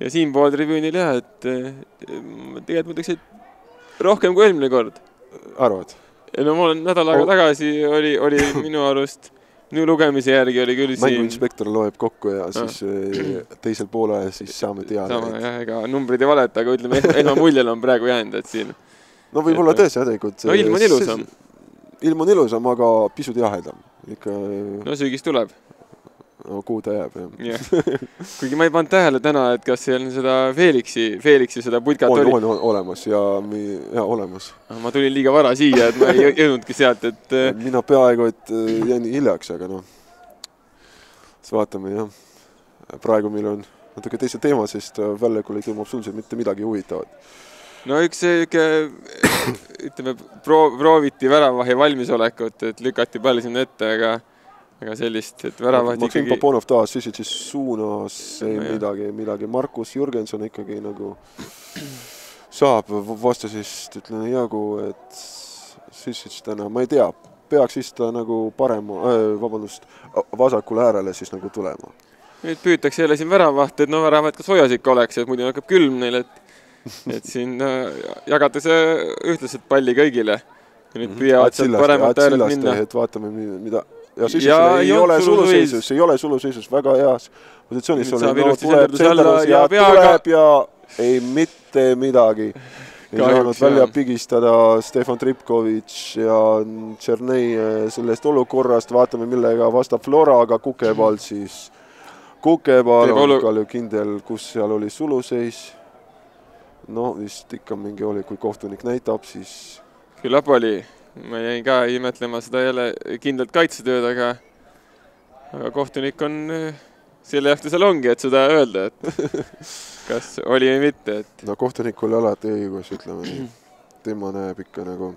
ja siinpool tribüünil jah, et tegelikult ma ütleks, et rohkem kui eelmine kord. arvad? no ma olen nädal aega oh. tagasi oli, oli minu arust minu lugemise järgi oli küll siin mänguinspektor loeb kokku ja siis ah. teisel poolel siis saame teada. sama jah, ega numbrid ei valeta, aga ütleme, Elma muljel on praegu jäänud, et siin. no võib-olla tõesti tegelikult. no ilm on ilusam. ilm on ilusam, aga pisut jahedam ikka. no sügis tuleb no kuhu ta jääb, jah yeah.. kuigi ma ei pannud tähele täna, et kas seal seda Felixi, Felixi seda putkat on, oli. on, on olemas ja, ja olemas. Ah, ma tulin liiga vara siia, et ma ei jõudnudki sealt, et. Äh, mina peaaegu, et äh, jäin hiljaks, aga noh, siis vaatame jah. praegu meil on natuke teise teema, sest äh, väljakul ei toimu absoluutselt mitte midagi huvitavat no üks sihuke, ütleme, proov-, prooviti väravahi valmisolekut, et lükati pall sinna ette, aga aga sellist, et väravat Maksim ikkagi Poponov taas Sisitšis suunas ei Nojah. midagi, midagi, Markus Jürgenson ikkagi nagu saab vastasest ütleme jagu, et Sisitš täna, ma ei tea, peaks vist ta nagu parema äh,, vabandust, vasakule äärele siis nagu tulema. nüüd püütakse jälle siin väravahte, et no väravad ka soojas ikka oleks, et muidu hakkab külm neil, et et siin jagatakse ühtlaselt palli kõigile. ja nüüd püüavad sealt paremalt äärelt minna. et vaatame, mida ja siis Ja ei, ei ole suluseisus. ei ole suluseisus, väga heas positsioonis no,, tuleb senderdus ja ja tuleb ja ei mitte midagi. ei saanud välja pigistada Stefan Tripkovitš ja Tšernei eh, sellest olukorrast, vaatame, millega vastab Flora, aga Kukepall siis, Kukepall on olu- Kalju kindel, kus seal oli suluseis. no vist ikka mingi oli, kui kohtunik näitab, siis küllap oli, ma jäin ka imetlema seda jälle kindlat kaitsetööd, aga aga kohtunik on äh, selle jaoks ta seal ongi, et seda öelda, et kas oli või mitte, et no kohtunikul alati õigus, ütleme nii. tema näeb ikka nagu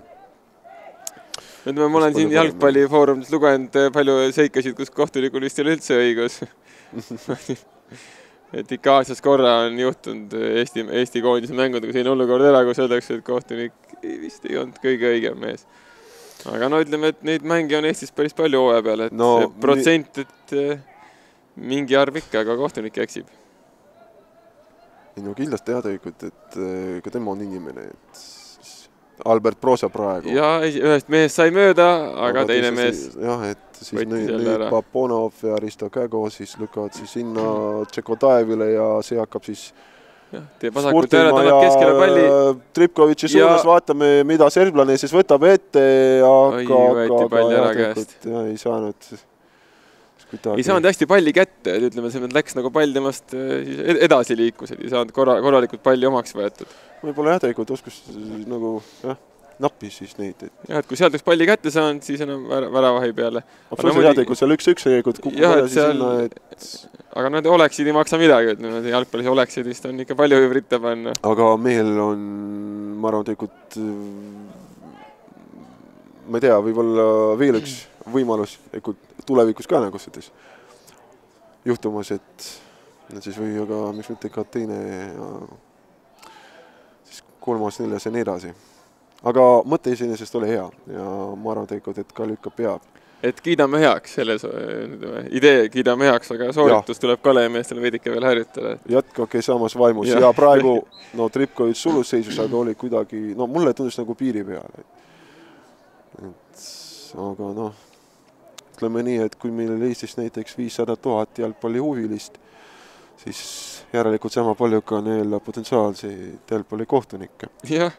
ütleme, ma olen siin jalgpallifoorumis lugenud äh, palju seikasid, kus kohtunikul vist ei ole üldse õigus. et ikka aastas korra on juhtunud Eesti, Eesti koondise mängudega selline olukord ära, kus öeldakse, et kohtunik vist ei olnud kõige õigem mees. Aga no ütleme, et neid mänge on Eestis päris palju hooaja peal, et No protsent, et eh, mingi arv ikka, aga kohtunik eksib. ei no kindlasti jah, tegelikult, et äh, ka tema on inimene, et Albert Prosa praegu. ja ühest mehest sai mööda, aga teine mees, jah, et siis nüüd, nüüd. Paponov ja Risto Kägo siis lükkavad siis sinna Tšekotaevile ja see hakkab siis jah, teeb vasakult ära, tõmbab keskele palli. Tripkovitši Ja- suunas, vaatame, mida serblane siis võtab ette, aga, aga, aga tegelikult jah, ei saanud. ei saanud hästi palli kätte, et ütleme, see läks nagu pall temast ed- edasi liikus, et ei saanud korra, korralikult palli omaks võetud. võib-olla jah, tegelikult oskus nagu jah, nappis siis neid, jah, et kui sealt oleks palli kätte saanud, siis enam vära- väravahi peale. absoluutselt jah, tegelikult seal üks-üks tegelikult et edasi sinna, et aga need oleksid ei maksa midagi, ütleme, jalgpallis oleksid vist on ikka palju hübritte panna. aga mehel on, ma arvan, tegelikult ma ei tea, võib-olla veel üks võimalus tulevikus ka nagu selles juhtumas, et et siis või aga miks mitte ka teine ja siis kolmas, neljas ja nii edasi. aga mõte iseenesest oli hea ja ma arvan tegelikult, et ka lükkab peab. Et kiidame heaks selles, idee kiidame heaks, aga sooritus tuleb Kalevi meestel veidike veel harjutada. jätkake samas vaimus ja, ja praegu no Tripkovitš suluseisus, aga oli kuidagi, no mulle tundus nagu piiri peal. et aga noh, ütleme nii, et kui meil Eestis näiteks viissada tuhat jalgpallihuvilist, siis järelikult sama palju ka nii-öelda potentsiaalseid jalgpallikohtunikke. jah,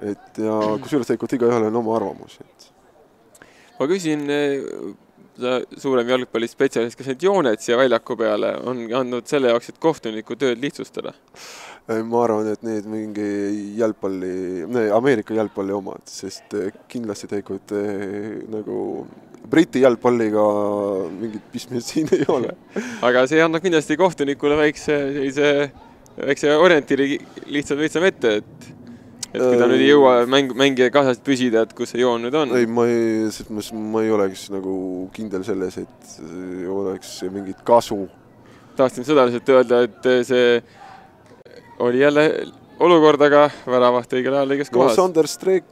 et ja kusjuures tegelikult igaühel on oma arvamus, et ma küsin, sa suurem jalgpallispetsialist, kas need jooned siia väljaku peale on andnud selle jaoks, et kohtuniku tööd lihtsustada? Ma arvan, et need mingi jalgpalli, Ameerika jalgpalli omad, sest eh, kindlasti tegelikult eh, nagu Briti jalgpalliga mingit pistmist siin ei ole. aga see annab kindlasti kohtunikule väikse sellise, väikse orientiiri lihtsalt lihtsam ette, et et kui ta nüüd ei jõua mäng, mängija kaasas püsida, et kus see joon nüüd on. ei, ma ei, selles mõttes ma ei oleks nagu kindel selles, et oleks mingit kasu. tahtsin seda lihtsalt öelda, et see oli jälle olukord, aga väravaht õigel ajal õiges no kohas. Sander Streek,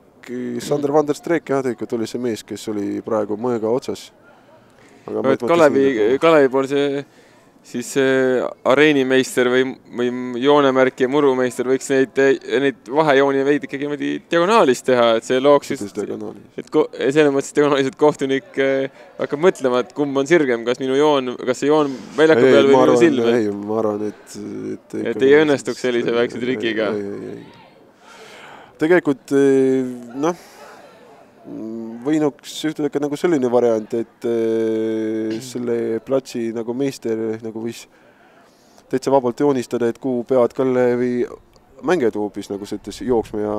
Sander van der Streek jah, tegelikult oli see mees, kes oli praegu mõõga otsas. Kalevi, Kalevi pool see siis areenimeister või, või joonemärk ja murumeister võiks neid, neid vahejooni veidi ikkagi niimoodi diagonaalis teha, et see looks just, et selles mõttes diagonaalis, et kohtunik eh, hakkab mõtlema, et kumb on sirgem, kas minu joon, kas see joon väljaku peal või minu silm. ei, ma arvan, et, et Et ei õnnestuks sellise väikse trikiga. ei, ei, ei. tegelikult eh, noh, võinuks juhtuda ka nagu selline variant, et eh, selle platsi nagu meister nagu võis täitsa vabalt joonistada, et kuhu peavad Kalevi mängijad hoopis nagu sa ütlesid, jooksma ja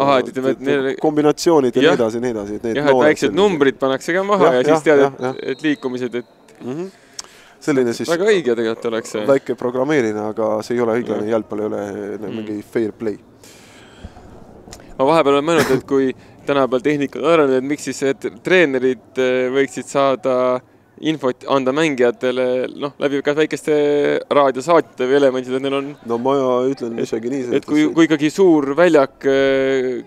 Ahah, et ütleme, et neil- kombinatsioonid ja nii edasi ja nii edasi, et need jah, et väiksed numbrid pannakse ka maha Jah, ja, ja siis tead, et, et liikumised, et mm. -hmm. selline siis väga õige tegelikult oleks see. väike programmeerimine, aga see ei ole õiglane, jalgpall ei ole Mm. mingi fair play. ma vahepeal olen mõelnud, et kui tänapäeval tehnika on arenenud, miks siis treenerid eh, võiksid saada infot anda mängijatele, noh, läbi kas väikeste raadiosaatide või elemendid, et neil on no ma ütlen isegi nii. et kui, kui ikkagi suur väljak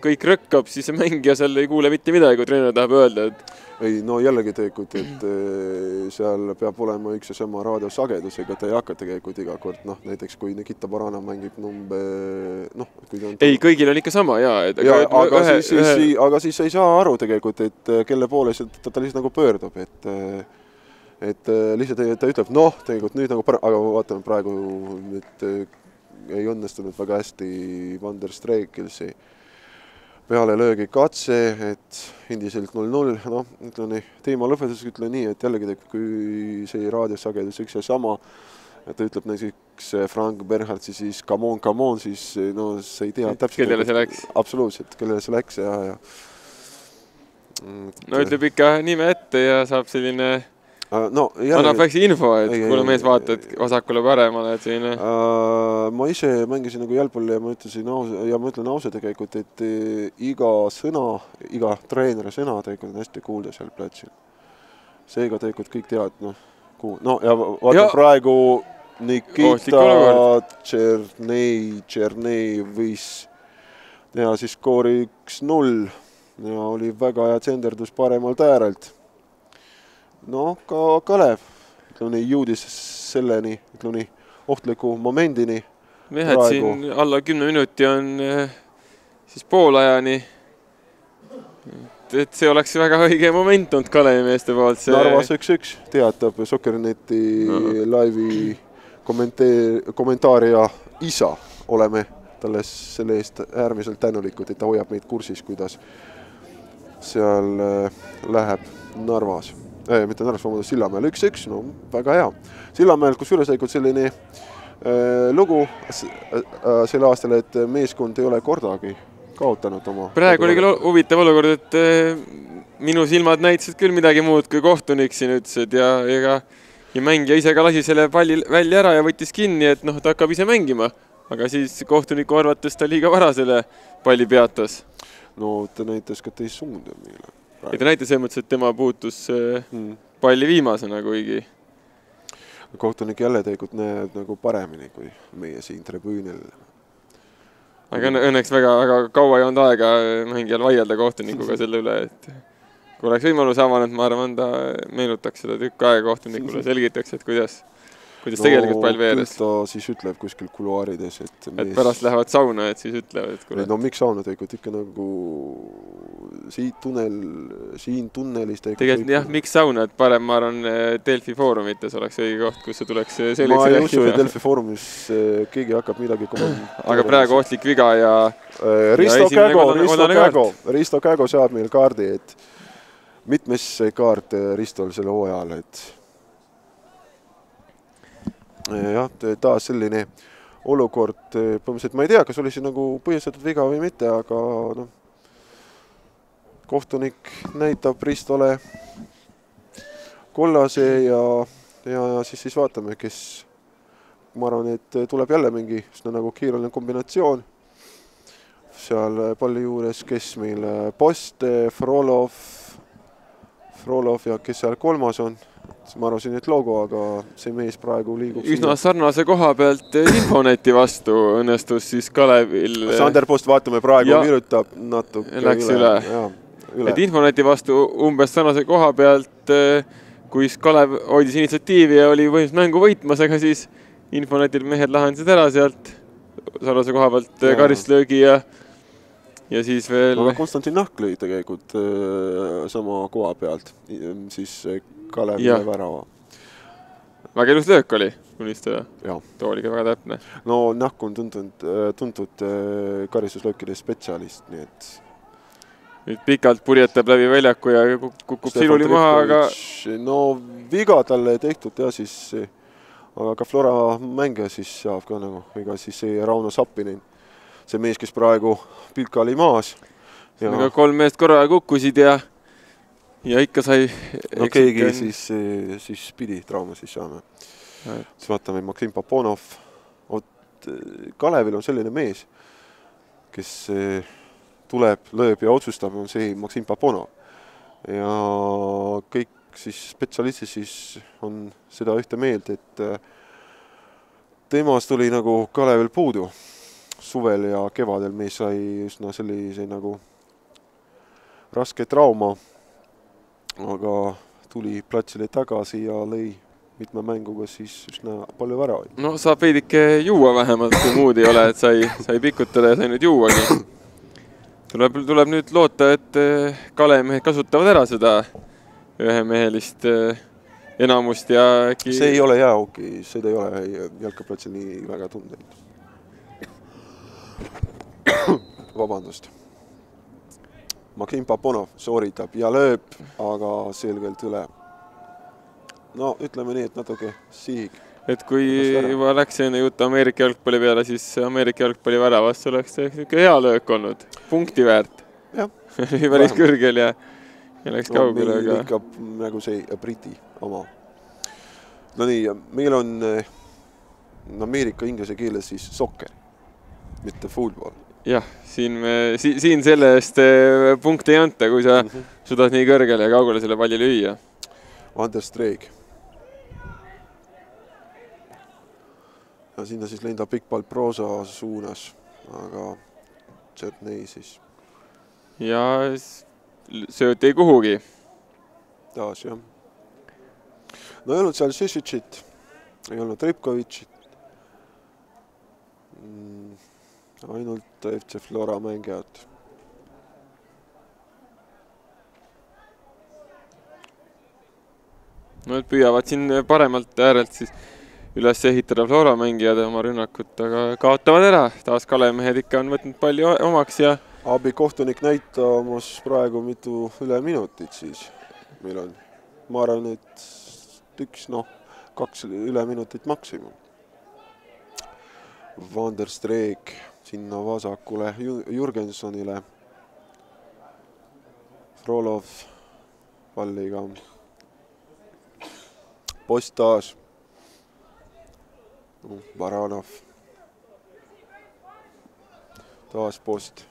kõik rõkkab, siis see mängija seal ei kuule mitte midagi, kui treener tahab öelda, et ei no jällegi tegelikult, et eh, seal peab olema üks ja sama raadiosagedus, ega ta ei hakka tegelikult iga kord noh, näiteks kui Nikita Barana mängib number noh, kui ta on ei, kõigil on ikka sama et ja, aga ühe, siis, siis ühe..., aga siis ei saa aru tegelikult, et eh, kelle poole see, ta, ta lihtsalt nagu pöördub, et et lihtsalt ta ütleb, noh, tegelikult nüüd nagu parem, aga vaatame praegu nüüd ei õnnestunud väga hästi Van der Streekilsi pealelöögi katse, et endiselt null-null, noh, ütlen nii, teema lõpetuseks ütlen nii, et jällegi, kui see raadiosagedus üks ja sama, et ta ütleb näiteks Frank Bernhardsi, siis come on, come on, siis no sa ei tea täpselt. kellele see läks? absoluutselt, kellele see läks ja, ja. no ütleb ikka nime ette ja saab selline no jälle... annab väikse info, et ei, kuule mees, vaata, et vasakule-paremale, et selline uh,. ma ise mängisin nagu jalgpalli ja ma ütlesin aus- ja ma ütlen ausalt tegelikult, et eh, iga sõna, iga treeneri sõna tegelikult on hästi kuulda seal platsil. seega tegelikult kõik teavad, noh, kuhu, no ja vaata ja. praegu Nikita Tšernei, Tšernei võis teha siis skoori üks-null ja oli väga hea tsenderdus paremalt äärelt noh, ka Kalev, ütleme nii, jõudis selleni, ütleme nii, ohtliku momendini. jah, et siin alla kümne minuti on eh, siis poolajani. et see oleks väga õige moment olnud Kalevi meeste poolt see.... Narvas üks-üks, teatab Sokkerneti no. laivi kommentee-, kommentaarija isa, oleme talle selle eest äärmiselt tänulikud, et ta hoiab meid kursis, kuidas seal eh, läheb Narvas äh,, mitte Narvas, vabandust, Sillamäel üks-üks, no väga hea. Sillamäel kusjuures tegelikult selline äh, lugu äh, sel aastal, et meeskond ei ole kordagi kaotanud oma. praegu oli küll huvitav olukord, et äh, minu silmad näitasid küll midagi muud, kui kohtunik siin ütles, et ja ega ja mängija ise ka lasi selle palli välja ära ja võttis kinni, et noh, ta hakkab ise mängima. aga siis kohtuniku arvates ta liiga vara selle palli peatas. no ta näitas ka teist suunda meile ja ta näitas selles mõttes, et tema puutus mm. palli viimasena, kuigi kohtunik jälle tegelikult näeb nagu paremini kui meie siin tribüünil. aga õnneks väga-väga kaua ei olnud aega mängijal vaielda kohtunikuga selle üle, et kui oleks võimalus avanenud, ma arvan, ta meenutaks seda tükk aega kohtunikule, selgitaks, et kuidas kuidas no, tegelikult pall veeres? ta siis ütleb kuskil kuluaarides, et mees... et pärast lähevad sauna, et siis ütlevad, et kuule. no miks sauna tegelikult ikka nagu siit tunnel, siin tunnelis tegelikult jah, miks sauna, et parem, ma arvan, Delfi foorumites oleks õige koht, kus see tuleks selgeks ma ei usu, et Delfi foorumis eh, keegi hakkab midagi aga praegu ohtlik viga ja eh, Risto Kägo, Risto Kägo, Risto Kägo saab meil kaardi, et mitmes kaart eh, Ristol sel hooajal, et jah, taas selline olukord, põhimõtteliselt ma ei tea, kas oli see nagu põhjustatud viga või mitte, aga noh, kohtunik näitab Ristole kollase ja, ja siis, siis vaatame, kes, ma arvan, et tuleb jälle mingi üsna nagu kiireline kombinatsioon seal palli juures, kes meil Post, Frolov, Frolov ja kes seal kolmas on ma arvasin, et logo, aga see mees praegu liigub üsna sinna. sarnase koha pealt Infoneti vastu õnnestus siis Kalevil Sander Post, vaatame praegu, virutab natuke läks üle, üle.. et Infoneti vastu umbes sarnase koha pealt, kui Kalev hoidis initsiatiivi ja oli põhimõtteliselt mängu võitmas, aga siis Infonetil mehed lahendasid ära sealt sarnase koha pealt karistlöögi ja ja siis veel. aga Konstantin Nahk lõi tegelikult sama koha pealt, siis Kalevile värava. väga ilus löök oli, tunnistada. too oli ka väga täpne. no Nahk on tuntud, äh, tuntud äh, karistuslöökide spetsialist, nii et nüüd pikalt purjetab läbi väljaku ja kukub siluli maha, aga no viga talle tehtud ja siis aga ka Flora mängija siis saab ka nagu, ega siis see Rauno Sappinen, see mees, kes praegu pikali maas. aga kolm meest korraga kukkusid ja ja ikka sai. no keegi ikka... siis, siis pidi trauma siis saama. siis vaatame, Maksim Poponov, vot Kalevil on selline mees, kes eh, tuleb, lööb ja otsustab, on see Maksim Poponov. ja kõik siis spetsialistid siis on seda ühte meelt, et temast tuli nagu Kalevil puudu suvel ja kevadel mees sai üsna sellise nagu raske trauma, aga tuli platsile tagasi ja lõi mitme mänguga siis üsna palju väravaid. no saab veidike juua vähemalt, kui muud ei ole, et sai, sai pikutada ja sai nüüd juuagi. tuleb, tuleb nüüd loota, et eh, Kalevi mehed kasutavad ära seda ühemehelist eh, enamust ja äkki see ei ole jäähoki, seda ei ole jalkaplatsil nii väga tundeid. vabandust. Maksim Paponov sooritab ja lööb, aga selgelt üle. no ütleme nii, et natuke sihik. et kui juba läks enne jutt Ameerika jalgpalli peale, siis Ameerika jalgpalli väravast oleks niisugune hea löök olnud, punkti väärt. jah. oli päris kõrgel ja, ja läks no, kaugele, aga ikka nagu see Briti oma. Nonii, meil on eh, Ameerika inglise keeles siis soccer, mitte football. Jah, siin me si,, siin selle eest eh, punkte ei anta, kui sa mm -hmm. suudad nii kõrgele ja kaugele selle palli lüüa. Anders Streek. ja sinna siis lendab pikk pall proosa suunas, aga Chetney siis ja sööt ei kuhugi. taas jah. no ei olnud seal Šešitšit, ei olnud Ripkovitšit mm,. Ainult FC Flora mängijad. et püüavad siin paremalt äärelt siis üles ehitada Flora mängijad oma rünnakut, aga kaotavad ära. taas Kalevi mehed ikka on võtnud palli omaks ja abikohtunik näitamas praegu mitu üleminutit siis meil on. ma arvan, et üks noh, kaks üleminutit maksimum. Van der Streek sinna vasakule Jürgensonile. Frolov palliga. post taas. Baranov. taas post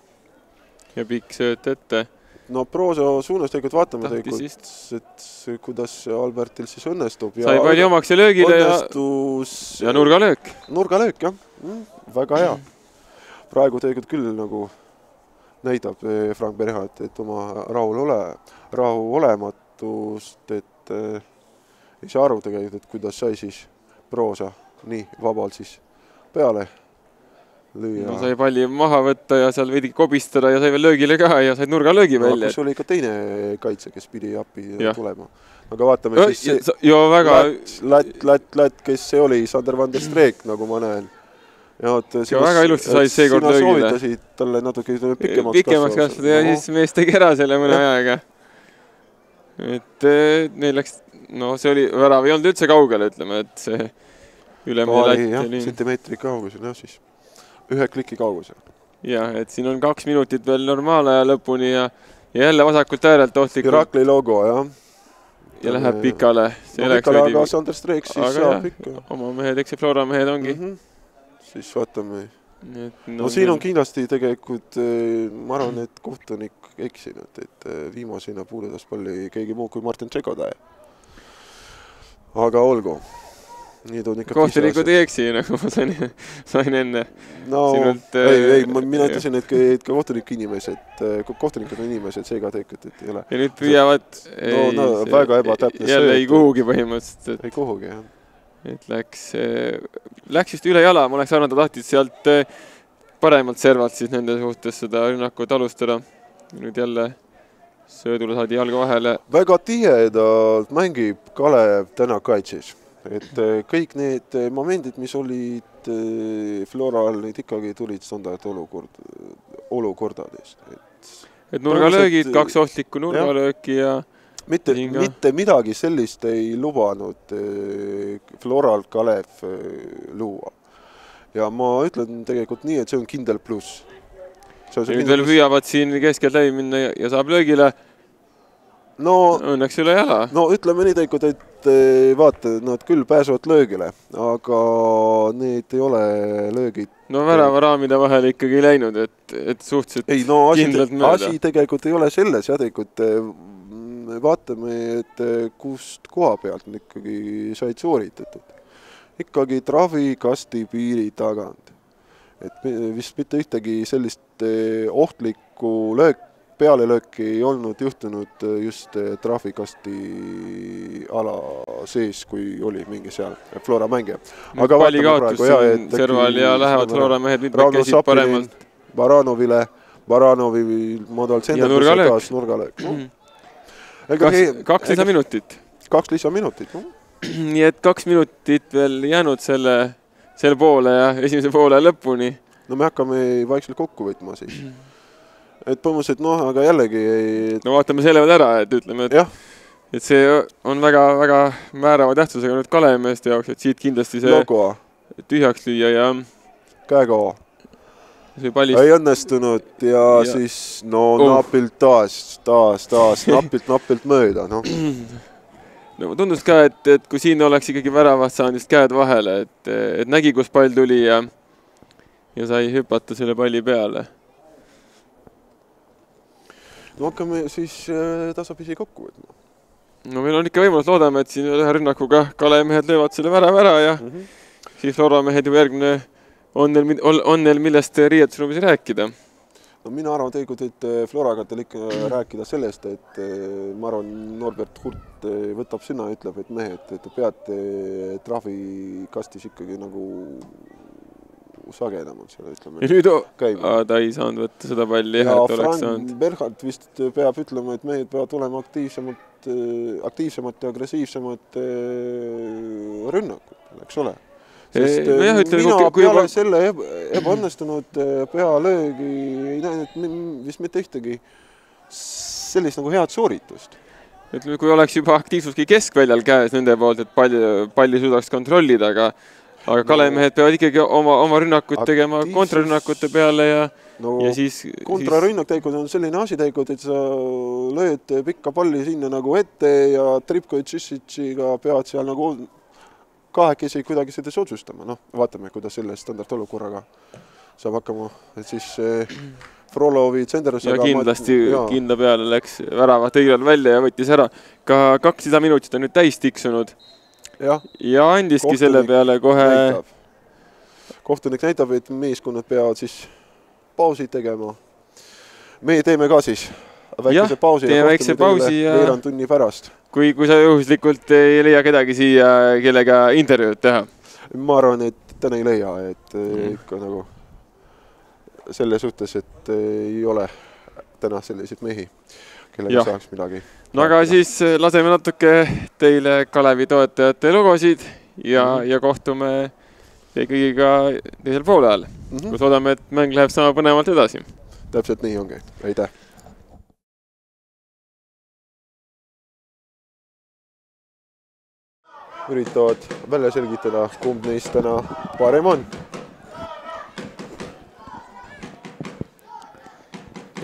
ja pikk sööt ette. no proosa suunas tegelikult vaatame tegelikult, et kuidas Albertil siis õnnestub. sai palli omaks ja löögile ja, õnnestus ja nurgalöök. nurgalöök jah mm,, väga hea. Praegu tegelikult küll nagu näitab eh, Frank Berhat, et oma rahulole, rahulolematust, et äh, ei saa aru tegelikult, et kuidas sai siis proosa nii vabalt siis peale lüüa no sai palli maha võtta ja seal veidi kobistada ja sai veel löögile ka ja said nurgalöögi no, välja kus oli ka teine kaitse, kes pidi appi Jah. tulema. aga vaatame no, siis see ja väga Lätt, Lätt, Lätt, Lätt, kes see oli, Sander van der Streek, nagu ma näen. Ja vot Ja väga ilusti sai seekord löögile. soovitasid talle natuke pikemaks pikemaks kasvada ja siis mees tegi ära selle mõne Jah. ajaga. et eh, neil läks, no see oli, värav ei olnud üldse kaugel, ütleme, et see ülemine Lätt oli. sentimeetri kaugusel jah siis, ühe kliki kaugusel. jah, et siin on kaks minutit veel normaalaja lõpuni ja, ja jälle vasakult äärelt ohtlikult Irakli logo jah. ja läheb pikale. no pikale, aga Sander Streek siis aga saab jah, ikka oma mehed, eks see Flora mehed ongi mm. -hmm. Siis vaatame et no siin on kindlasti tegelikult, eh, ma arvan, et kohtunik eksinud, et eh, viimasena puudutas palli keegi muu kui Martin Tšekodaja. aga olgu, nüüd on ikka kohtunikud ei eksi, nagu ma sain, sain enne. no sinult, ei, ei, äh, mina ütlesin, et, et ka kohtunik inimesed, kohtunikud on inimesed, seega tegelikult et ei ole. ja nüüd püüavad. No, no, väga ebatäpne jälle ei kuhugi põhimõtteliselt, et ei kuhugi jah. Et läks, läks vist üle jala, ma oleks arvanud, ta tahtis sealt eh, paremalt servalt siis nende suhtes seda rünnakut alustada. nüüd jälle söödule saadi jalga vahele. väga tihedalt mängib Kalev täna kaitses, et eh, kõik need eh, momendid, mis olid eh, Floral, need ikkagi tulid standardolukord, olukordadest, et et nurgalöögid, kaks ohtlikku nurgalööki ja mitte, mitte midagi sellist ei lubanud eh, Floral Kalev eh, luua. ja ma ütlen tegelikult nii, et see on kindel pluss. ja nüüd veel püüavad siin keskelt läbi minna ja, ja saab löögile. no Õnneks üle jala. no ütleme nii tegelikult, et eh, vaata, nad küll pääsevad löögile, aga need ei ole löögid. no väravaraamide vahele ikkagi ei läinud, et, et suhteliselt ei no asi, asi tegelikult ei ole selles jah, tegelikult me vaatame, et äh, kust koha pealt need ikkagi said sooritatud. ikkagi trahvikasti piiri tagant. et vist mitte ühtegi sellist ohtlikku löök, pealelööki ei olnud juhtunud just trahvikasti ala sees, kui oli mingi seal Flora mängija. aga palli kaotus siin serval ja lähevad Flora mehed mitmed käsid paremalt. Baranovile Baranovil modal tsenderduse taas nurgalöök no.. Kaks, kaks lisaminutit. kaks lisaminutit, noh. nii et kaks minutit veel jäänud selle, selle poole ja esimese poole lõpuni. no me hakkame vaikselt kokku võtma siis. et põhimõtteliselt noh, aga jällegi ei. no vaatame selle veel ära, et ütleme, et, et see on väga-väga määrava tähtsusega nüüd Kalevi meeste jaoks, et siit kindlasti see Logo. tühjaks lüüa ja. käega Pallist... ei õnnestunud ja, ja siis no oh. napilt taas, taas, taas napilt-napilt mööda, noh. no tundus ka, et, et kui siin oleks ikkagi väravast saanud just käed vahele, et, et nägi, kus pall tuli ja, ja sai hüpata selle palli peale. no hakkame siis äh, tasapisi kokku võtma. no meil on ikka võimalus, loodame, et siin ühe rünnakuga Kalevi mehed löövad selle värava ära ja mm -hmm. siis Flora mehed juba järgmine on neil, on neil millest riietusruumis rääkida? no mina arvan tegelikult, et eh, Floraga teil ikka rääkida sellest, et eh, ma arvan, Norbert Hurt eh, võtab sõna ja ütleb, et mehed, te peate trahvikastis ikkagi nagu sagedamalt seal ütleme. ja nüüd käima. ta ei saanud võtta seda palli et oleks saanud. Berhard vist peab ütlema, et mehed peavad olema aktiivsemalt, aktiivsemad ja agressiivsemad rünnakud, eks ole sest no jah, ütleme, mina kui, peale juba... selle ebaõnnestunud äh, pealöögi ei näinud vist mitte ühtegi sellist nagu head sooritust. ütleme, kui oleks juba aktiivsuski keskväljal käes nende poolt, et palli, palli suudaks kontrollida, aga aga no, Kalevi mehed peavad ikkagi oma, oma rünnakut aktiivsus... tegema kontrarünnakute peale ja no ja siis kontrarünnak tegelikult on selline asi tegelikult, et sa lööd pikka palli sinna nagu ette ja Tripkovitš-Issitšiga pead seal nagu kahekesi kuidagi selles otsustama, noh, vaatame, kuidas selle standardolukorraga saab hakkama, et siis eh, Frolovi tsenderus ja kindlasti ma, kindla peale läks väravat õigel välja ja võttis ära. ka kaks lisaminutit on nüüd täis tiksunud. ja andiski selle peale kohe kohtunik näitab, et meeskonnad peavad siis pausi tegema. meie teeme ka siis väikese pausi. teeme väikse pausi ja veerand tunni pärast kui, kui sa juhuslikult ei leia kedagi siia, kellega intervjuud teha? ma arvan, et täna ei leia, et mm. ikka nagu selle suhtes, et ei ole täna selliseid mehi, kellega ja. saaks midagi. no aga siis eh, laseme natuke teile Kalevi toetajate lugusid ja mm, -hmm. ja kohtume teie kõigiga teisel poolajal mm, -hmm. kus loodame, et mäng läheb sama põnevalt edasi. täpselt nii ongi, aitäh üritavad välja selgitada, kumb neist täna parem on.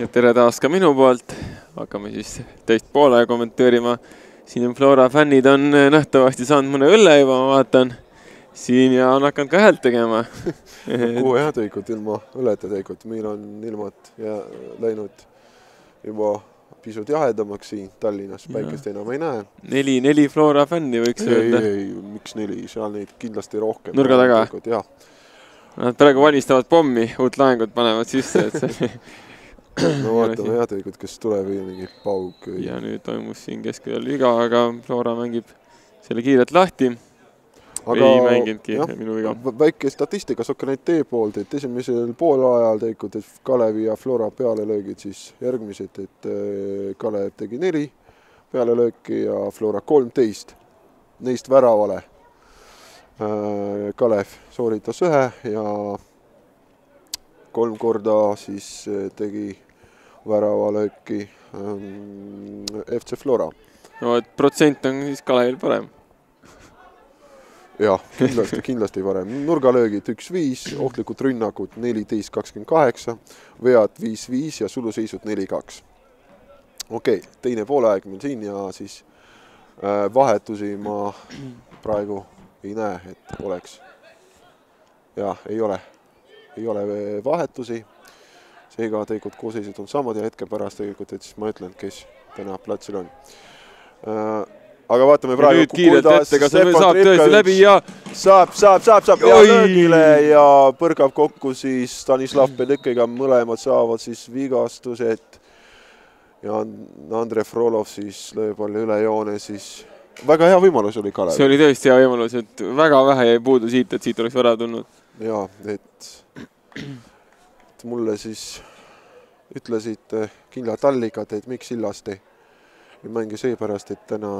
ja tere taas ka minu poolt, hakkame siis teist poole kommenteerima. siin on Flora fännid on nähtavasti saanud mõne õlle juba, ma vaatan. Siin ja on hakanud ka häält tegema. Kuhu jah, tegelikult ilma õlleta tegelikult, meil on ilmad ja läinud juba pisut jahedamaks siin Tallinnas, päikest enam ei näe. neli, neli Flora fänni võiks ei, öelda. ei, miks neli, seal neid kindlasti rohkem. nurga taga? jah. Nad praegu valmistavad pommi, uut laengut panevad sisse, et see no vaatame jah, tegelikult, kas tuleb veel mingi pauk. ja nüüd toimus siin keskel viga, aga Flora mängib selle kiirelt lahti aga ei mänginudki, minu viga. väike statistika Sokkernete poolt, et esimesel poolajal tegelikult, et Kalevi ja Flora pealelöögid siis järgmised, et äh, Kalev tegi neli pealelööki ja Flora kolmteist, neist väravale. Äh, Kalev sooritas ühe ja kolm korda siis äh, tegi väravalööki ähm, FC Flora. no et protsent on siis Kalevil parem jah, kindlasti, kindlasti parem. nurgalöögid üks-viis, ohtlikud rünnakud neliteist, kakskümmend kaheksa, vead viis-viis ja suluseisud neli-kaks. okei okay,, teine poolaeg meil siin ja siis äh, vahetusi ma praegu ei näe, et oleks. jah, ei ole, ei ole vahetusi. seega tegelikult koosseisud on samad ja hetke pärast tegelikult, et siis ma ütlen, kes täna platsil on. Aga vaatame praegu. nüüd kiirelt ette, kas ta saab tõesti läbi ja. saab, saab, saab, saab ja löögile ja põrgab kokku siis Stanislav Pedekiga, mõlemad saavad siis vigastused. ja Andrei Frolov siis lööb palli üle joone, siis väga hea võimalus oli Kalev. see oli tõesti hea võimalus, et väga vähe jäi puudu siit, et siit oleks värav tulnud. ja et, et mulle siis ütlesid kindlad allikad, et miks Illasti ei mängi seepärast, et täna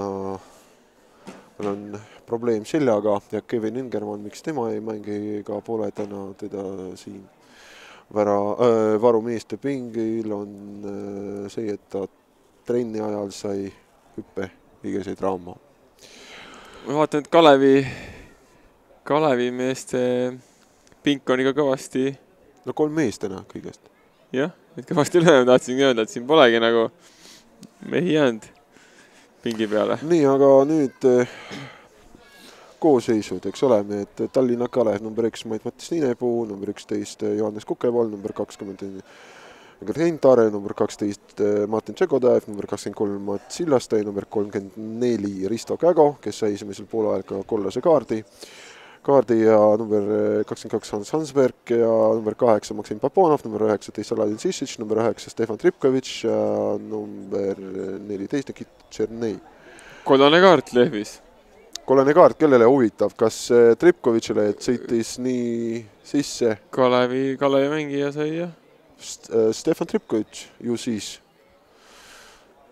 mul on probleem seljaga ja Kevin Ingermann, miks tema ei mängi, ka pole täna teda siin vära äh,, varumeeste pingil on äh, see, et ta trenni ajal sai hüppe liigeseid raama. ma vaatan, et Kalevi, Kalevi meeste pink on ikka kõvasti. no kolm meest täna kõigest. jah, et kõvasti üle, ma tahtsingi öelda, et siin polegi nagu mehi jäänud pingi peale. nii, aga nüüd eh, koosseisud, eks ole, et Tallinna Kalev number üks Mait-Mattis Niinepuu, number üksteist eh, Johannes Kukepaal, number kakskümmend Rein Tare, number kaksteist Martin Tšekodaev, number kakskümmend kolm Mats Sillaste, number kolmkümmend neli Risto Kägo, kes sai esimesel poolajal ka kollase kaardi, kaardi ja number kakskümmend kaks Hans Hansberg ja number kaheksa Maksim Paponov, number üheksateist Aladin Sissitš, number üheksa Stefan Tripkovitš ja number neliteist Nikit Tšernei. kollane kaart lehvis kollane kaart, kellele huvitav, kas Tripkovitšile, et sõitis nii sisse? Kalevi, Kalevi mängija sai jah Äh, Stefan Tripkovitš ju siis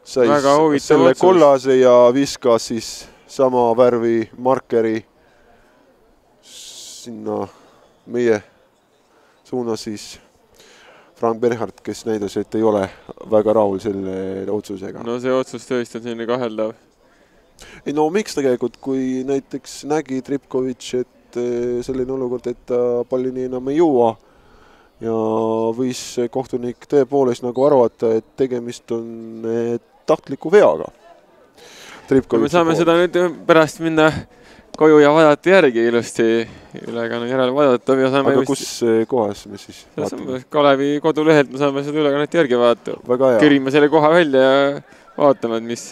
sai selle kollase ja viskas siis sama värvi markeri sinna meie suuna siis Frank Berhard, kes näitas, et ei ole väga rahul selle otsusega. no see otsus tõesti on selline kaheldav. ei no miks tegelikult, kui näiteks nägi Tripkovitš, et äh, selline olukord, et ta pallini enam ei jõua ja võis kohtunik tõepoolest nagu arvata, et tegemist on eh, tahtliku veaga. me saame pool. seda nüüd pärast minna koju ja vaadata järgi ilusti ülekanne järele vaadata ja saame aga just... kus eh, kohas me siis vaatame? Kalevi kodulehelt me saame seda ülekannet järgi vaadata. kerime selle koha välja ja vaatame, et mis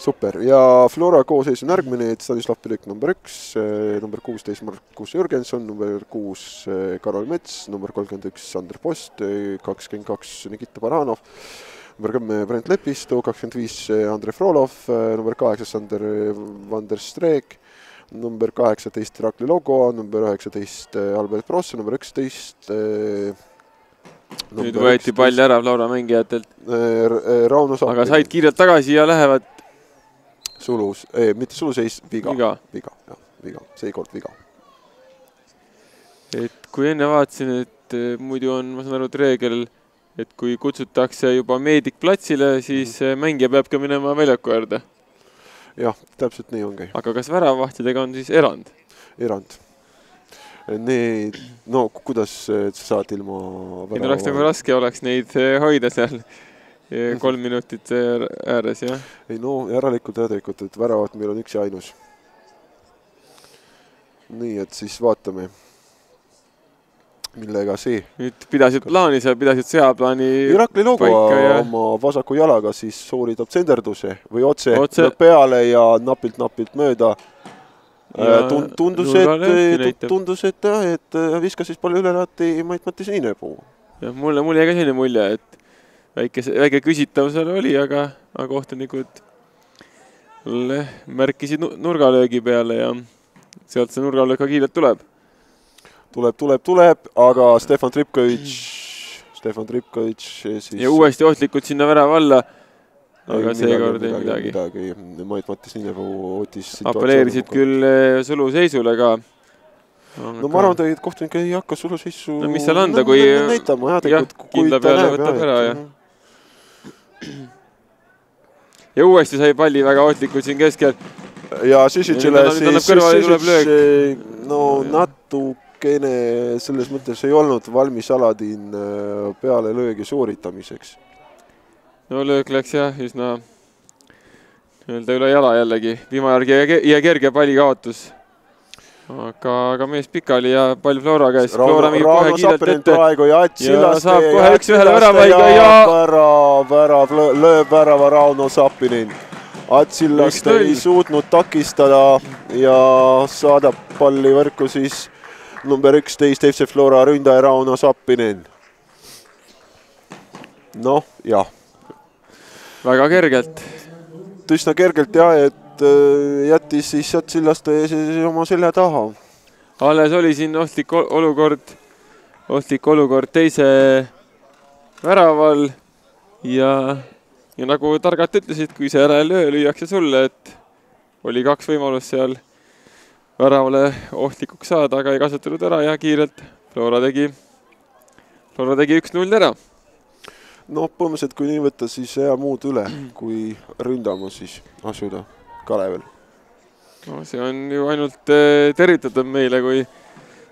super ja Flora koosseis on järgmine, et Stanislav Pilik number üks, eh, number kuusteist Markus Jürgenson, number kuus eh, Karol Mets, number kolmkümmend üks Sander Post, kakskümmend kaks Nikita Baranov, number kümme Brent Lepistu, kakskümmend viis Andrei Frolov, number kaheksa Sander Van der Streek, number kaheksateist Irakli Logo, number üheksateist Albert Pross, number üksteist nüüd võeti pall ära Flora mängijatelt. Rauno Sapp. aga said kiirelt tagasi ja lähevad sulus eh,, mitte suluseis, viga, viga, viga, jah, viga, seekord viga. et kui enne vaatasin, et eh, muidu on, ma saan aru, et reegel, et kui kutsutakse juba meedik platsile, siis mm -hmm. mängija peab ka minema väljaku äärde. Jah, täpselt nii ongi. aga kas väravavahtidega on siis erand? erand need, no kuidas sa saad ilma ei no oleks nagu raske oleks neid hoida seal kolm minutit ääres, jah? ei no järelikult järelikult, et väravat meil on üks ja ainus. nii et siis vaatame, millega see. nüüd pidasid plaani, sa pidasid sõjaplaani. Irakli Logo ja... oma vasaku jalaga siis sooritab tsenderduse või otse, otse... peale ja napilt-napilt mööda Tund-, tundus, et, tundus, et jah, et viskas siis palju üle lati Mait-Mati Seinepuu. jah, mulle, mulle jäi ka selline mulje, et väike, väike küsitav seal oli, aga, aga kohtunikud märkisid nurgalöögi peale ja sealt see nurgalöök ka kiirelt tuleb. Tuleb, tuleb, tuleb, aga Stefan Tripkovitš, Stefan Tripkovitš siis ja uuesti ohtlikult sinna värava alla, aga seekord ei midagi. midagi, Mait Mattis Niinepuu otis apelleerisid küll eh, suluseisule ka no ma arvan, et kohtunik ei hakka suluseisu no mis seal anda, kui näitama jah, tegelikult kindla peale võtab ära ja ja uuesti sai palli väga ohtlikult siin keskel. ja Sisicile siis, siis no natukene selles mõttes ei olnud valmis Aladin äh, peale löögi sooritamiseks. no löök läks jah, üsna nii-öelda üle jala jällegi, vihma järgi ja kerge pallikaotus aga, aga mees pikali ja pall Flora käes. Rauno, Rauno Sapinen praegu ja Ats Sillaste. saab kohe üks-ühele väravaiga ja, ja. värav, värav, lööb värava Rauno Sapinen. Ats Sillaste ei suutnud takistada ja saadab palli võrku siis number üksteist FC Flora ründaja Rauno Sapinen. noh, jah. väga kergelt. üsna kergelt jah, et Äh, jättis siis Jats Sillaste oma selja taha. alles oli siin ohtlik olukord, ohtlik olukord teise väraval ja, ja nagu targalt ütlesid, kui see ära ei löö, lüüakse sulle, et oli kaks võimalust seal väravale ohtlikuks saada, aga ei kasutatud ära ja kiirelt Flora tegi, Flora tegi üks-null ära noh, põhimõtteliselt kui nii võtta, siis ei jää muud üle, kui ründama siis asuda Kalevel? no see on ju ainult äh, tervitatav meile, kui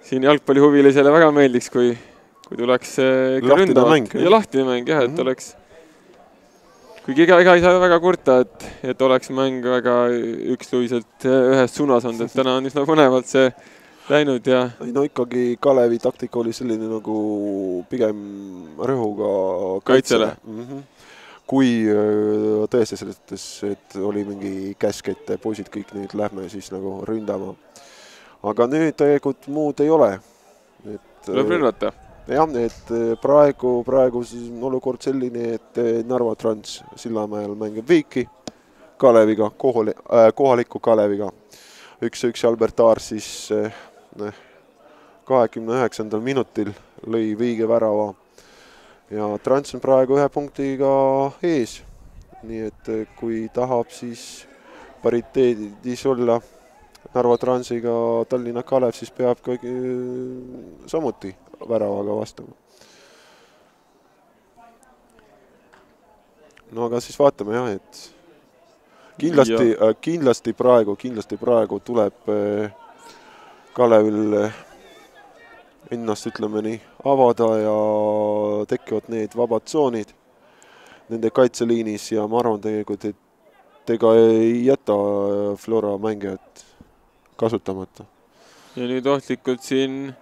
siin jalgpallihuvilisele väga meeldiks, kui, kui tuleks äh, lahtine mäng. ja lahtine mäng jah, et mm -hmm. oleks kuigi ega, ega ei saa väga kurta, et, et oleks mäng väga üksluiselt äh, ühes suunas olnud, et täna on üsna põnevalt see läinud ja. ei no ikkagi Kalevi taktika oli selline nagu pigem rõhuga kaitsele, kaitsele.. Mm -hmm kui äh, tõesti selles mõttes, et oli mingi käsk, et poisid kõik nüüd lähme siis nagu ründama. aga nüüd tegelikult muud ei ole. tuleb rünnata? Jah, et äh, praegu, praegu on olukord selline, et äh, Narva Trans Sillamäel mängib Viiki Kaleviga, kohali- äh,, kohaliku Kaleviga. üks-üks Albert Aar siis kahekümne üheksandal minutil lõi Viige värava ja Trans on praegu ühe punktiga ees. nii et eh, kui tahab, siis pariteedis olla Narva Transiga Tallinna Kalev, siis peab ka eh, samuti väravaga vastama. no aga siis vaatame jah, et kindlasti äh, kindlasti praegu, kindlasti praegu tuleb eh, Kalevil ennast, ütleme nii, avada ja tekivad need vabad tsoonid nende kaitseliinis ja ma arvan tegelikult, et ega ei jäta Flora mängijat kasutamata. ja nüüd ohtlikult siin